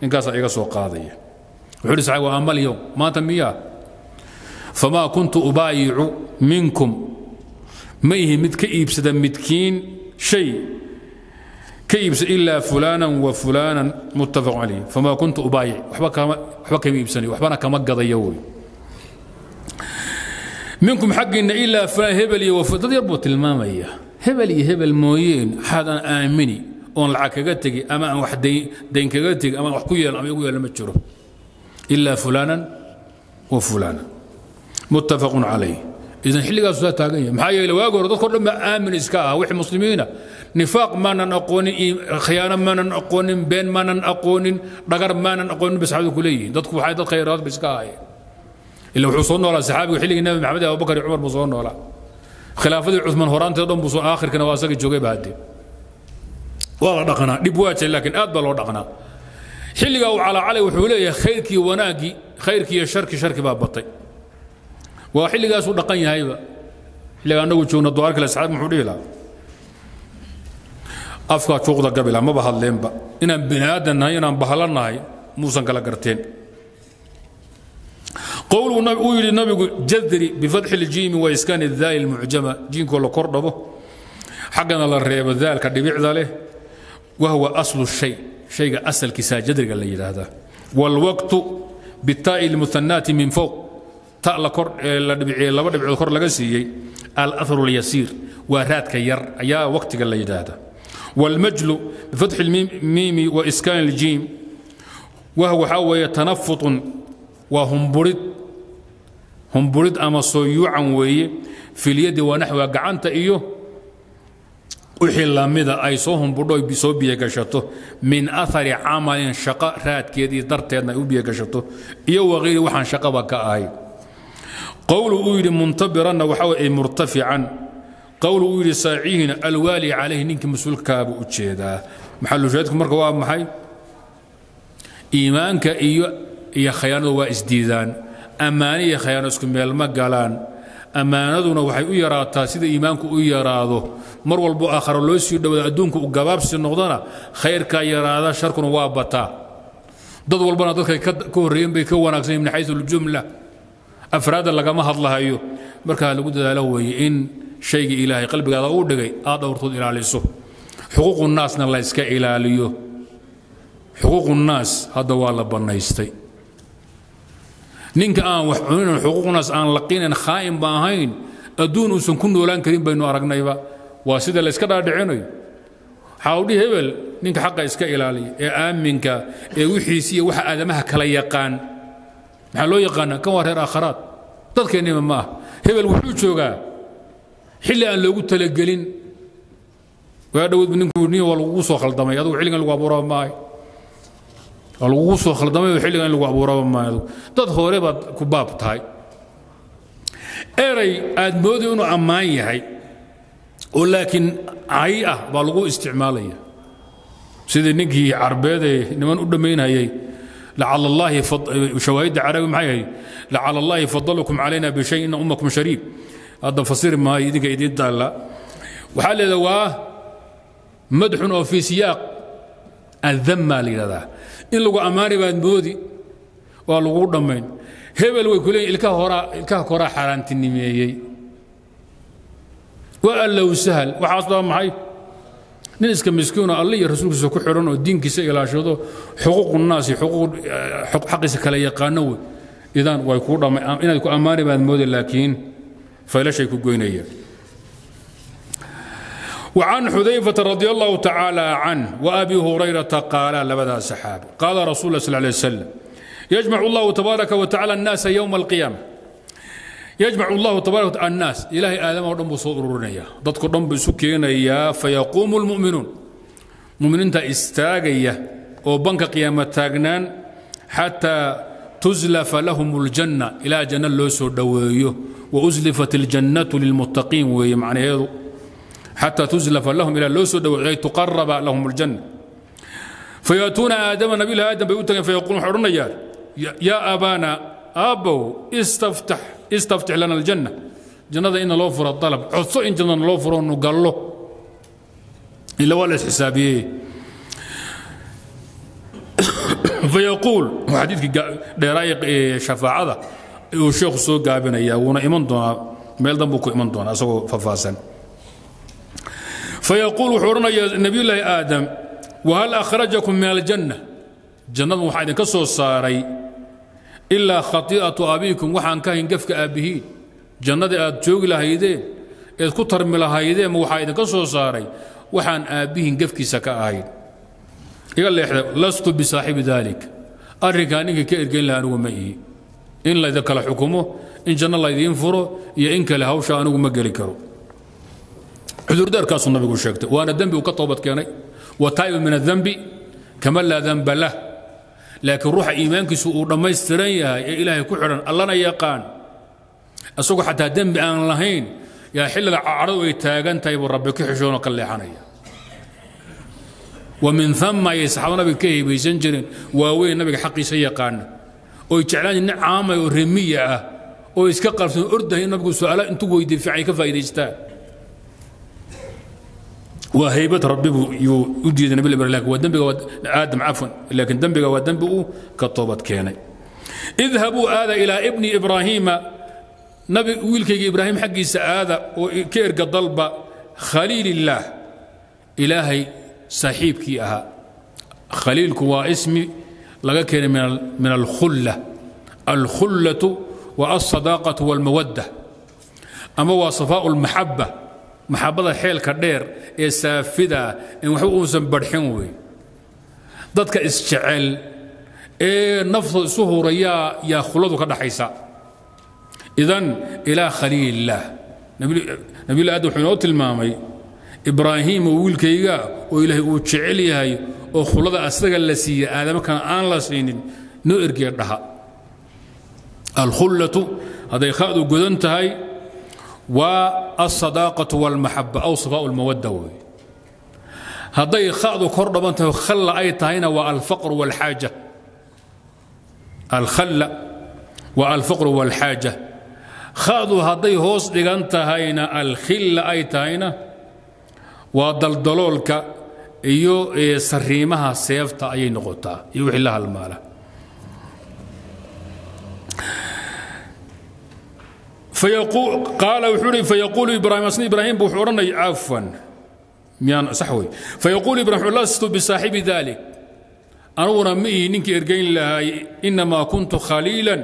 Ninkaasaa iga soo qaadaya. Wuxuu hi saxaab waa amal yowm maanta miyaa famaa kuntu ubaayicu minkum. Ma ihi mid ka iibsada midkiin shay. Ka iibsa ilaa fulaanan wa fulaanan muttafaq calayh famaa kuntu ubaayic. Waxba kama iibsanayo waxbana kama gadayo. wey minkum xaggiinna ilaa fulaan hebel iyo dad yar buu tilmaamaya. Hebel iyo hebel mooyeen xaad aan aamini oon lacag kaga tegi ama aan wax dayn kaga tegi ama wax ku yeelan ama igu yeelan ma jiro. Ilaa fulaanan wa fulaanan. Muttafaqun calayh. Idan xilligaasu saa taagan yahay. Maxaa yeele waagi hore dadkao dhan baa aamin iska ah wixii muslimiina. Nifaaq maanan aqoonin khiyaano maanan aqoonin been maanan aqoonin dhagar maanan aqoonin bay saxaabadu ku leeyihiin. Dadku waxay dad khayraad ba iska ahaayeen ila wuxuu soo noolaa saxaabiga xilligii nabi maxamed iyo abubakar iyo cumar buu soo noolaa khilaafadii cumaan horaanteed dhan buu soo aakhirkana waa asagii joogay ba haddee waa la dhaqnaa dhib waa jira laakiin aad baa loo dhaqnaa xilligaa uu calaacalay wuxuu leeyahay khayrkii wanaaggii khayrkii iyo sharki sharki baa batay waa xilligaasuu dhaqan yahayba xilligaa annagu joogna duwaarkale saxaab muxuu dhihi lahaa afkaa juuqda gabila maba hadleenba inaan bini aadan nahay inaan bahla nahay muusan kala garteen uu yidhi nabigu jadri bifatxi ljiimi wa iskaani daali lmucjama jiinkoo la kordhabo xaggana la reebo daalka dhibicda leh wahwa aslu shay shayga asalkiisaa jadriga la yidhaahdaa wاlwaqtu bitaa'i lmuhanaati min fowq ta la kor la dhibiciye laba dhibcood kor laga siiyey alathru اlyasiir waa raadka yar ayaa waqtiga la yidhaahdaa wاlmajlu bifatxi اlmiimi wa iskaani اljiim wah waxaa weeye tanafutun waa humburid. Humburid ama sooyuucan weeye filyadi waa naxwiga gacanta iyo wixii lamida ay soo humbudho soo biyogashato min aari camalin shaqo raadkeedii darteedna ay u biyogashato iyo waqayri waxaan shaqaba ka ahay. Qowlu uu yidhi muntabiranna waxaa wey murtafican. Qowlu uu yidhi saacihina alwaali calayhi ninkii mas'uulkaabuu u jeedaa. Maxalushaadku marka waa maxay? Iimaanka iyo iyo khayaanadu waa isdiidaan ammaano iyo khayaano isku meel ma galaan. Ammaanaduna waxay u yaraataa sida iimaanku u yaraado. Mar walbo aakharo loo sii dhowada adduunka u gabaabsi noqdana khayrkaa yaraada sharkuna waa bataa. Dad walbana dadkay ka horreeyeen bay ka wanaagsan min xayu aljumla afraadda lagama hadlahayo. Markaa lagu dadaalo weeye in shayga ilaahay qalbigaada uu dhigay aad dhowrtood ilaaliso. Xuquuqu naasna ilaaliyo. Xuquuqu hadda waa la bannaystay ninka aan wax cunin xuquuqnaas aan laqinan khaa'in ba ahayn adduun uusan ku noolaan karin baynu aragnayba. Waa sida la yska dhaadhicinayo. Xaawdhi hebel ninka xaqa iska ilaaliya ee aaminka ee wixiisi iyo waxa aadamaha kala yaqaan. Maxaa loo yaqaanaa? Kan waa reer aakharaad. Dadkeennima ma ah hebel wuxuu joogaa xilli aan loogu talagelin. Waa dhoweedbu ninku nin waa lagugu soo khaldamay adugu xilligan lagu abuuraba maayo waa lagugu soo khaldamay oo xilligan in lagu abuuraba maayo dad hore baad ku baab tahay. Eray aad moodi inuu ammaan yahay. Oo laakiin cay ah baa lagu isticmaalaya. Sidii ninkii carbeedee niman u allaahi shawaahidda carabi maxay ahayd? Lacala fadalukum calayna bishay ina ummakum shariib. Hadda fasiri maayo idinka idiin taalla. Waxaa leedaha waa madxun oo fii siyaaq. Adammaa la yidhahdaa in lagu ammaani baad moodi waa lagu dhammayn. Hebel way ku leeyihiin ilkaha horaa ilkaha koraa xaaraantinimeeyey. Waa allow sahal. Waxaas baa maxay? Nin iska miskiinoo alle iyo rasuulkiisa ku xidhan oo diinkiisa ilaashado xuquuqu naasi xuquuq xaqiisa kala yaqaano wey idan way kuu dhammay inaad ku ammaani baad moodi laakiin faylashay ku goynayaan وعن حذيفة رضي الله تعالى عنه وأبي هريرة قال لبدا سحاب قال رسول الله صلى الله عليه وسلم يجمع الله تبارك وتعالى الناس يوم القيامة يجمع الله xatى tuslafa lahum ilaa loo soo dhowciyay tuqaraba lahum اljanna fayaatuuna aadama nabiyulah aadam bay u tageen fayaquulun waxay odhanayaan yaa abaana aabbow istaftix lana aljanna jannada inna loo furo dalab codso in jannada loo furo nu gallo ila waa la isxisaabiyey fayaquul xadiidkii dheeraaya shafaacada uu sheekhu soo gaabinayaa wuuna iman doonaa meel dan buu ku iman doonaa isagoo faahfaahsan fayaquul wuxuu odhanayaa nebiyulaahi aadam wahal akhrajakum min aljanna jannadu waxaa idinka soo saaray ilaa khai'atu abiikum waxaan ka hayn gefka aabbihiin jannadii aad joogi lahaydeen eed ku tarmi lahaydeen waxaa idinka soo saaray waxaan aabbihiin gefkiisa ka ahayn iga leexda lastu bisaaxibi daalik arrinkaa ninkii ka ergeyn laha anigu ma ihi in laydin kala xukumo in janno laydiin furo iyo in kale hawsha anigu ma geli karo cudurdaarkaasuu nabigu sheegtay. Waana dembi uu ka toobad keenay. Wataa'iba min adambi kama laa damba lah. Laakiin ruuxa iimaankiisu uu dhammaystiran yahay ee ilaahay ku xidhan allana yaqaan isagoo xataa dembi aan lahayn yaa xilliga cadadu ay taagan tahay buu rabbi ka xishoono ka leexanaya. Wa min ama ayay saxaaba nabiga ka heebaysan jireen. Waaweyn nabiga xaqiisa yaqaana oy jeclaan nin caamay oo remiya ah oo iska qarfsan ordahay in nabigu su'aala intuu weydiificay ka faa'idaystaan waa haybad rabbibu yuu u diiday nabi ibrahim waa dambiga aadam cafwan laakiin dambiga waa dambi uu ka toobad keenay. Idhabuu aada ilaa ibni ibraahiima nabi wiilkayga ibraahim xaggiisa aada oo ka erga dalba khaliilillaah ilaahay saaxiibkii ahaa. Khaliilku waa ismi laga keenay min alkhulla alkhullatu wa alsadaaqatu walmawadda ama waa safaa lmaxabba maxabada xeelka dheer ee saafida in waxba uusan barxin wey dadka isjecel ee naftooda isu hurayaa yaa khulladu ka dhaxaysa. Idan ilaa khaliilillaah nabiyullah aadam wuxuu inoo tilmaamay ibraahiim oo wiilkayga oo ilaahay uu jecel yahay oo khulada asaga la siiyey aadamo kana aan la siinin noo ergee dhaha. Alkhullatu hadday khadu godan tahay waa alsadaaqatu walmaxaba aw sifaau lmawadda wey. Hadday khadu kor dhaban tahay khalla ay tahayna waa alfaqru walxaaja. Alkhalla waa alfaqru walxaaja. Khadu hadday hoos dhigan tahayna alkhilla ay tahayna waa daldaloolka iyo sariimaha seefta ayay noqotaa iyo wixii la halmaala qaala wuxuu hi fayaquulu ibraahim asna ibraahim bu wuxuu odhanaya cafwan miyaan sax wey fayaquulu ibrahim lastu aaib ali anuguna ma ihi ninkii ergayn lahaay inamaa kuntu khaliilan.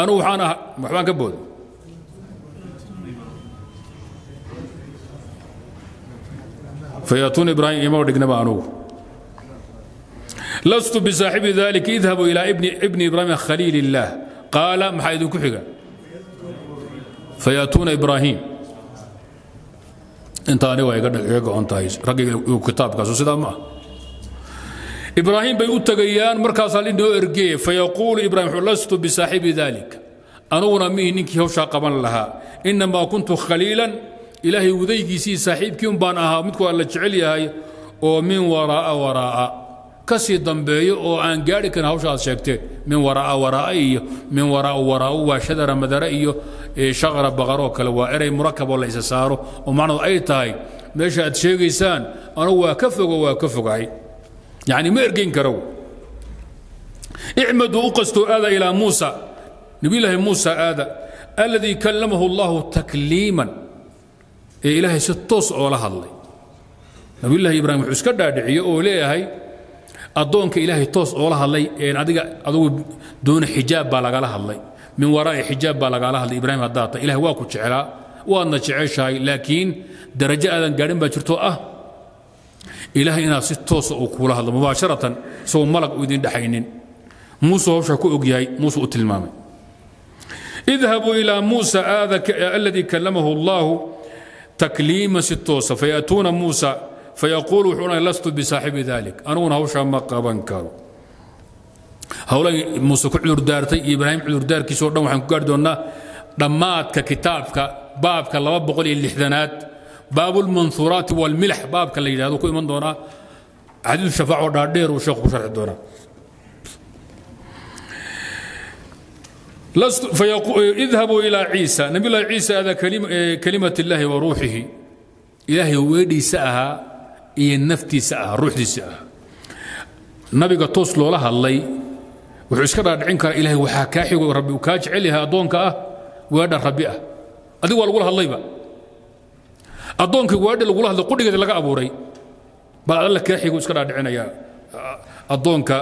Anugu waaan ah waxbaan ka booday. Fayatuun ibraahim imaba dhignaba anugu. Lastu bisaaxibi dalika idhabuu ilaa ibni ibraahim khaliil illaah qaala maxaa idinku xiga? fayatuuna ibrahim. Intaani waa iga goon tahay ragg kitaabkaasu sidaa ma? Ah ibraahim bay u tegayaan markaasaa inoo ergeeya fayaquulu ibrahim lastu bisaaxibi dalik anuguna mihi ninkii hawshaa qaban lahaa. Inamaa kuntu khaliilan. Ilaahay udaygiisii saaxiibkii baan ahaa midku la jecel yahay oo min waraa'a waraa'a ka sii dambeeyo oo aan gaadhi karin hawsha aad min waraa'a waraa'a iyo min waraa'u waraa'u waa shadara madara iyo shaqra baqaroo kale waa erey murakab oo la isa saaro. Oo macnadu ay tahay meesha aad sheegaysaan anugu waa ka fogo waa ka fogahay. Yacni ma ergeyn karo icmaduu u qastoo aada ilaa muusa. Nabiyullaahi muusa aada alladii kallamahu allahu takliiman. Ee ilaahay si toos oola hadlay. Nabiyullaahi ibraahim wuxuu iska dhaadhiciye oo leeyahay addoonka ilaahay toos oola hadlay adiga adugu doona xijaab baa lagala hadlay. Min waraa'i xijaab baa lagala hadlay ibraahim haddaata ilahay waa ku jeclaa waadna jeceshahay laakiin darajo aadan gaadhin baa jirtoo ah. Ilaahay inaad si toosa uu kuula hadlo mubaasharatan isagoo malag u idin dhexaynin muuse hawshaa ku ogyahay muuse u tilmaamay. Idhabuu ilaa muusa aladii kallamahu allaahu takliiman si toosa fayatuuna muusa fayaquul wuxuu dhanay lastu bisaaxibi dalik aniguna hawshaa ma qaban karo hawlay muuse ku cudurdaartay iyo ibraahim cudurdaarkiisao dhan waxaan ku gaari doonnaa dhammaadka kitaabka baabka laba boqol iyo lixdanaad baabulmanhuuraati walmilax baabka la yidhahdo ku iman doonaa xadiidu shafaacoo dhaadheer uu sheekhu ku sharxi doonaa idhabuu ilaa ciisa nabiy llahi ciisa adaa kelimat illaahi wa ruuxihi ilaahay weedhiisa ahaa iyo naftiisa ah ruuxdiisa ah. Nabiga toos loola hadlay wuxuu iska dhaadhicin karaa ilahay waxaa kaa xigo rabbi uu kaa jecel yahay addoonka ah weedha rabbi ah. Adig waa lagula hadlayba. Addoonkii weedha lagula hadlay qudhigeeda laga abuuray. Bal alla kaa xigu iska dhaadhicinaya addoonka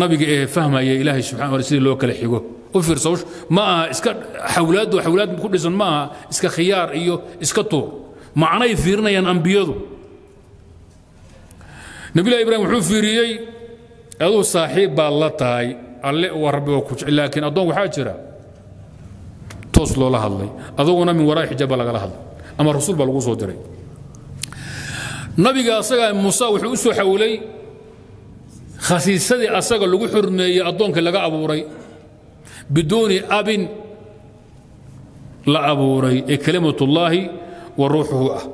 nabiga ee fahmaya ilaahay subxana wala sidii loo kala xigo. U fiirsa ma aha iska xawlaaddu xawlaad ku dhisan ma aha iska khiyaar iyo iska tuur. Macnay fiirinayaan ambiyadu nabilahi ibrahim wuxuu fiiriyey aduu saaxiib baad la tahay alle waa rabbi waa ku laakiin addoon waxaa jira toos loola hadlay aduguna min waraa xijaab baa lagala hadlay ama rasuul baa lagu soo diray. Nabiga asaga muuse wuxuu u soo khasiisadii asaga lagu xurmeeyey addoonkii laga abuuray biduuni abin la abuuray ee kalimatullaahi wa ruuxuhu ah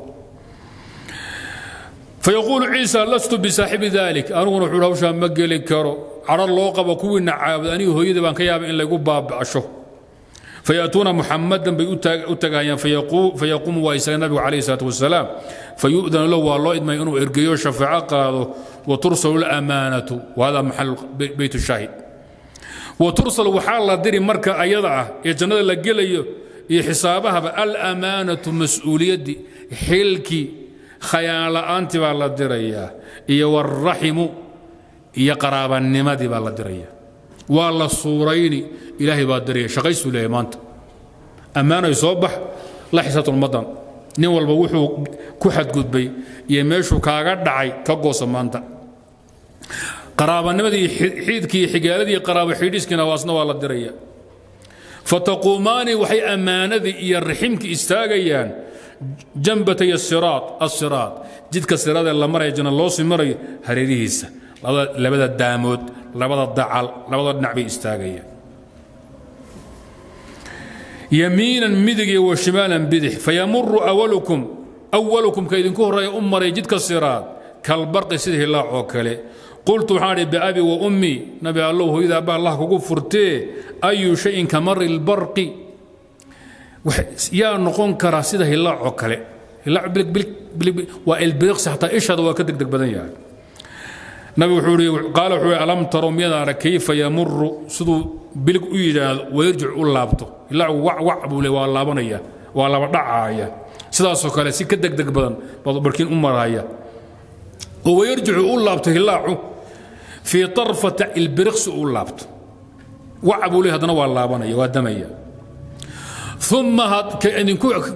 fayaquulu ciisa lastu bisaaxibi dalik aniguna wuxuu hawshaa ma geli karo cadrar loo qabo kuwii nacaabad anigu hooyada baan ka yaabay in laygu baaba'sho fayaatuuna muxamadan bay u tagaayaan fayaquumu waa isaga nabigu calayh salaat wasalaam fayu'danu lahu waa loo idmay inuu ergeeyo shafaaco qaado wa tursalu lamaanatu wahada maxal beyt shaahid wa tursal waxaa la diri marka ayada ah ee jannada la gelayo iyo xisaabahaba alamaanatu mas'uuliyaddii xilkii khayaanla'aantii baa la dirayaa iyo waraximu iyo qaraabanimadii baa la diraya waa la suurayni ilaahay baa diraya shaqaysuu leeyahay maanta ammaanay soo bax la laxisatulmadan nin walba wuxuu ku xadgudbay iyo meeshuu kaaga dhacay ka goosa maanta. Qaraabanimadii xiidkii xigaaladii qaraabo xidhiiskiina waasna waa la diraya fataquumaani waxay ammaanadii iyo raximkii istaagayaan jambatay asiraad asiraad jidka siraadee la maraya janna loo sii marayo hareerihiisa labada daamood labada dacal labada dhinac bay istaagayaan yamiinan midig iyo wa shimaalan bidix fayamuru awalukum awalukum ka idinku horreeya u maray jidka siraad kalbarqi sida hilaac oo kale qultu waxaan idhi biabi wa ummi nabi allow hooyada abba allah kugu furtee ayu shayin ka yaa noqon karaa sida hilaac oo kale. Waa ilbiriqsi xataa ishada waa ka degdeg badan yahay. Nabigu wuxuu ihi qaala wuxuu alam taro miyada arag kayfa yamuru siduu bilig u yidhaahdo wayarjic u laabto. Hilaacu wac wac buu le waa laabanaya waa laba dhacaaya. Sidaasoo kale si ka degdeg badan baad barkiin u maraya. Oo wayarjicu u laabto hilaacu fii tarfata ilbiriqsi u laabto. Wac buu le haddana waa laabanaya waa damaya uma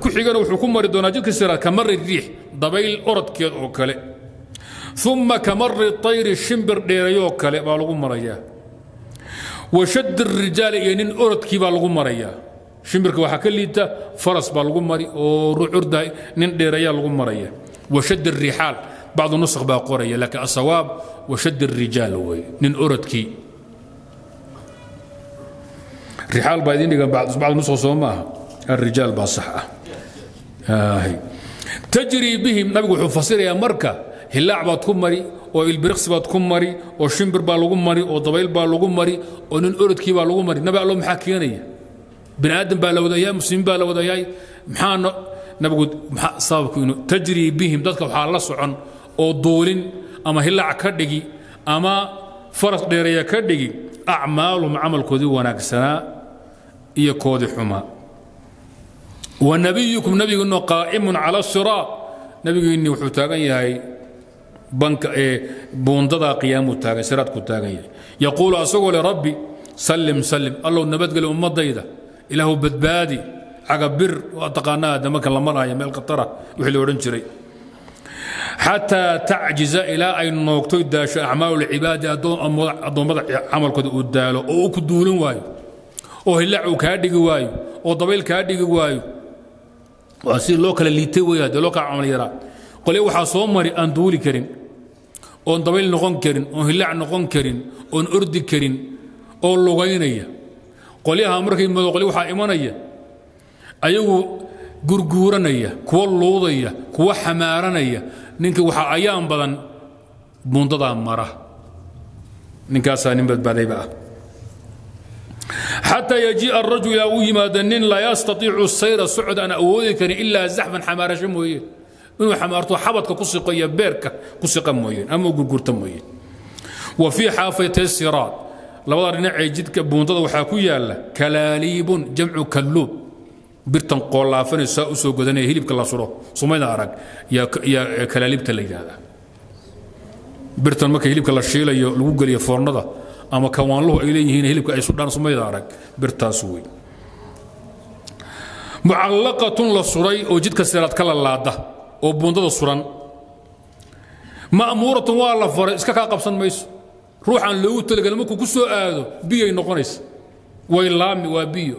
ku xigana wuxuu ku mari doonaa jidka siraad ka mari riix dabayl orodkeed oo kale. Uma ka mari tayri shimbir dheerayoo kale baa lagu marayaa. Wa shad rijaali iyo nin orodkii baa lagu marayaa. Shimbirka waxaa ka liita faras baa lagu mari oo rucurda nin dheerayaa lagu maraya wa shad rixaal bacdu nusakh baa qoraya laakiin asawaab wa shad rijaal wey nin orodkii. Rixaal baa idin dhigan bacdu nusakh soo maaha الrijaal baa sax ah tajrii bihim nabigu wuxuu fasirayaa marka hilaac baad ku mari oo ilbiriqsi baad ku mari oo shimbir baa lagu mari oo dabayl baa lagu mari oo nin orodkii baa lagu mari nabi allo maxaa keenaya bini aadam baa la wadayaa muslimiin baa la wadayaa maxaana nabigu sababku inuu tajrii bihim dadka waxaa la socon oo duulin ama hilaac ka dhigi ama faras dheereeya ka dhigi acmaalum camalkoodii wanaagsanaa iyo koodii xumaa wanabiyukum nabiginu qaa'imun cala siraaq nabigiinni wuxuu taagan yahay buundadaa qiyaamu taagan siraadku taagan yahay. Yaquulu asagoo le rabbi sallim sallim. Allow nabadgeli ummadayda ilaahu badbaadi cagabir waa taqaanaa addamarka la maraayo meel khatara wixii la odhan jiray. Xataa tacjiza ilaa ay noogtoy daasho acmaalu lcibaadi addoommada camalkooda uu daalo oo ku duulin waayo oo hillaac uu kaa dhigi waayo oo dabayl kaa dhigi waayo waa si loo kala liitay wey haddee loo kala camal yaraa qolyo waxaa soo mari aan duuli karin oon dabayl noqon karin oon hilaac noqon karin oon ordi karin oo lugaynaya. Qolyaha markay mado qolyo waxaa imanaya ayagu gurguuranaya kuwa luudaya kuwa xamaaranaya. Ninka waxaa ayaan badan buundadaa mara. Ninkaasaa nin badbaadayba ah حتى يجيء الرجل إلى ويماد nin لا يستطيع السير السعود أنا أودي كان إلا زحفا حمارة موين إنه حمارته حبطك كسقية بيركة كسقة موين أما قرقرة موين وفي حافة الصراط لو نعي جدك بونتضى وحاكو يالا كلاليب جمع كلوب برتن قولافن ساء سو غدنه هليب كلا سورو سمينا arag ya ya kalaalibta la yiraahdaa birtan marka hilibka la shiilayo lagu galiyo foornada ama kawaanluhu ay leeyihiin hilibka ay sudhaan sumayda arag birtaas wey mucallaqatun la suray oo jidka siraad ka lalaada oo buundada suran. Ma'muuratun waa la faray iska kaa qabsan mayso. Ruuxaan loogu talagelin markuu ku soo aado biyay noqonaysa. Way laami waa biyo.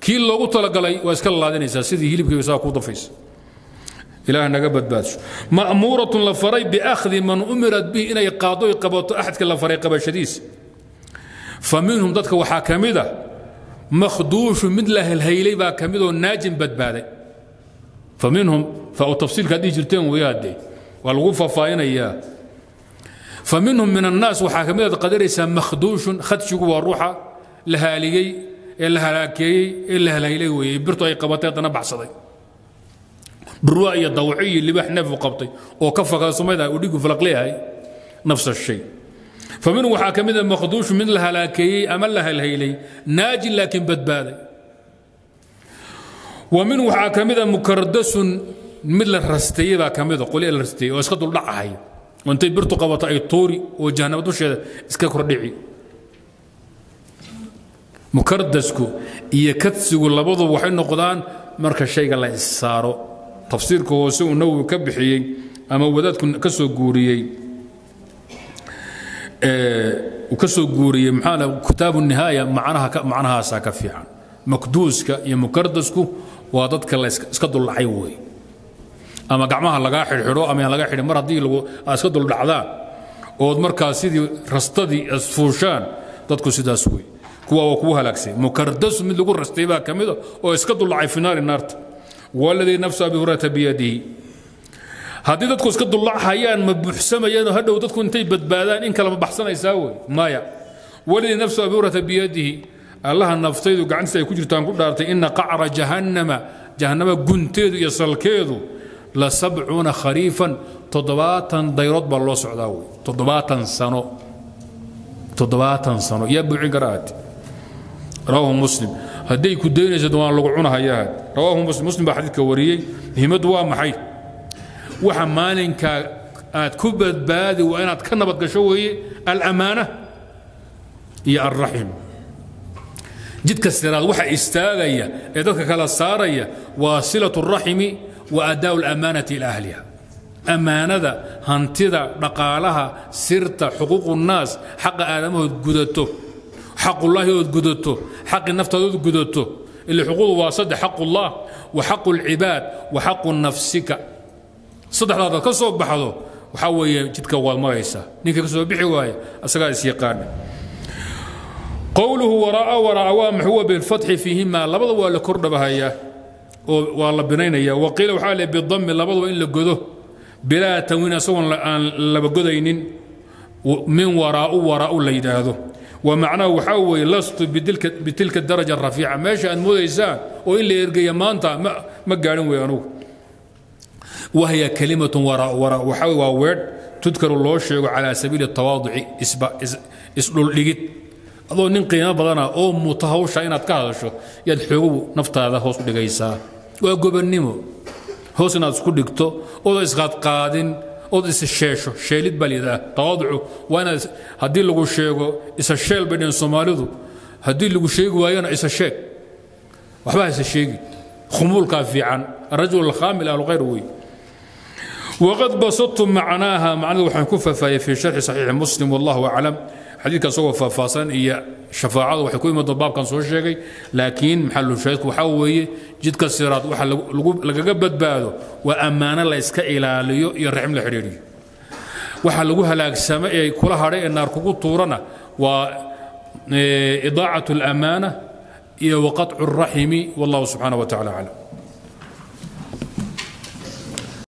Kii loogu talagalay waa iska lalaadinaysaa sidii hilibkii saa ku dafaysa. Ilaah naga badbaadso. Ma'muuratun la faray biakhdi man umirat bihi inay qaado qabato axadka la faray qabashadiisa fa minhum dadka waxaa ka mida ah, makhduushu mid la helhaylay baa ka midoo naajin badbaaday. Fa minhum tafsiilkaad dhihi jirteen wayaadee waa lagu faahfaahinayaa fa minhum min annaas waxaa ka midaad ah qadaraysaa makhduushun khadsigu waa ruuxa la haaligay ee la halaakeeyey ee la helhaylay weeye birtu ay qabatay haddana baxsaday. Burwa iyo dawci iyo libaax neefu qabtay oo ka fakada sumayda u dhigu falaq leeyahay nafs ashay faminhu waxaa ka mida makhduushu mid la halaakeeyey ama la halhaylay naajin laakiin badbaaday wa minhu waxaa ka mida mukardasun mid la rasteeyey baa ka mida qolya la rasteeyey oo iska duldhacahay oo intay birtu qabato ay tuuri oo jahanaba dusheeda iska kordhici mukardasku iyo kadsigu labaduba waxay noqdaan marka shayga la issaaro tafsiirka hoose uu nawowi ka bixiyey ama wadaadku ka soo guuriyey ka soo guuriyey maxaa kitaabu nihaaya macnaha macnahaasaa ka fiican. Makduuska iyo mukardasku waa dadka la iska duldhacay wey ama gacmaha lagaa xidhxidho ama aan laga xidhin mar haddii aad iska duldhacdaan ood markaa sidii rastadii isfuushaan dadku sidaas wey kuwa waa kugu halaagsay. Mukardasu mid lagu rastay baa ka oo iska dullacay fi naari naarta. Waladii nafsu abi hurayrata biyadihi haddii dadku iska dullachayaan ma buuxsamayaan hadhow dadku intay badbaadaan in kale ma baxsanaysaa wey maya. Waladii nafsu abi hurayrata biyadihi allaha naftaydu gacantiisa ay ku jirtaan ku dhaartay ina qacra jahannama jahannama gunteedu iyo salkeedu la sabcuuna khariifan toddobaatan dayrood baa loo socdaa wey toddobaatan sano. Toddobaatan sano. Yaa buuxin kara rawaahu muslim. Hadday ku daynayso waan lagu cunahayaa. Rawaahu muslim. Muslim baa xadiidka wariyey. Muhiimaddu waa maxay waxa maalinkaa aad ku badbaadi waa inaad ka nabad gasho weeye alamaana iyo alraxim. Jidka siraad waxa istaagaya ee dadka kala saaraya waa silatu raximi wa adaa lamaanati ila ahliha. Ammaanada hantida dhaqaalaha sirta xuquuqu nnaas xaqa aadamahood gudato xaqullaahi ood gudato xaqi naftaadood gudato ila xuquuqdu waa saddex xaqullah wa xaqu lcibaad wa xaqu nafsika saddexdaadaad ka soo baxdo waxaa weeye jidka waad maraysaa ninka ka soo bixi waaya asagaa is yaqaana. Qowluhu waraa waraa waa maxuwa bilfatxi fiihima labada waa la kordhabahayaa oo waa la binaynaya. Waqiila waxaa le bidami labaduba in la godo bilaa tanwiin isagoon aan laba godaynin min waraau waraau la yidhaahdo. Wa macnahu waxaa weeye lastu bitilka daraja rafiica. Meesha aad moodaysaan oo in la ergaya maanta ma gaadhin wey anugu wahya kalimat waraau waraa waxaa waa weedh tudkaru loo sheego calaa sabiili tawaaduci isdhuldhigid adoo nin qiimo badana oo muta hawsha inaad ka hadasho yaad xoogow naftaada hoos u dhigaysaa waa gobannimo hoos inaad isku dhigto ooda isqaadqaadin ood issheesho sheelid baa layidhaah tawaaducu waa inaad haddii lagu sheego isa sheel bay dheen soomaalidu haddii lagu sheegi waayona isa sheeg waxba isa sheegi khumuulkaa fiican arajul alkhaamil ahlukhayr wey waqad basadtu macnaaha macnada waxaan ku faahfaahiyey fii sharxi saxiixi muslim wallahu aclam xadiidka isagoo faahfaahsan iyo shafaacadu waxay ku imadoon baabkan soo sheegay laakiin maxalushaydku waxaa weeye jidka siraad waxa lagaga badbaado waa ammaano la iska ilaaliyo iyo raxim la xidhiidhiyo waxa lagu halaagsama ee kula hadhay ee naar kugu tuurana waa idaacat اlamaana iyo waqaطcu الraximi wallahu subxaanaه wa tacala aclam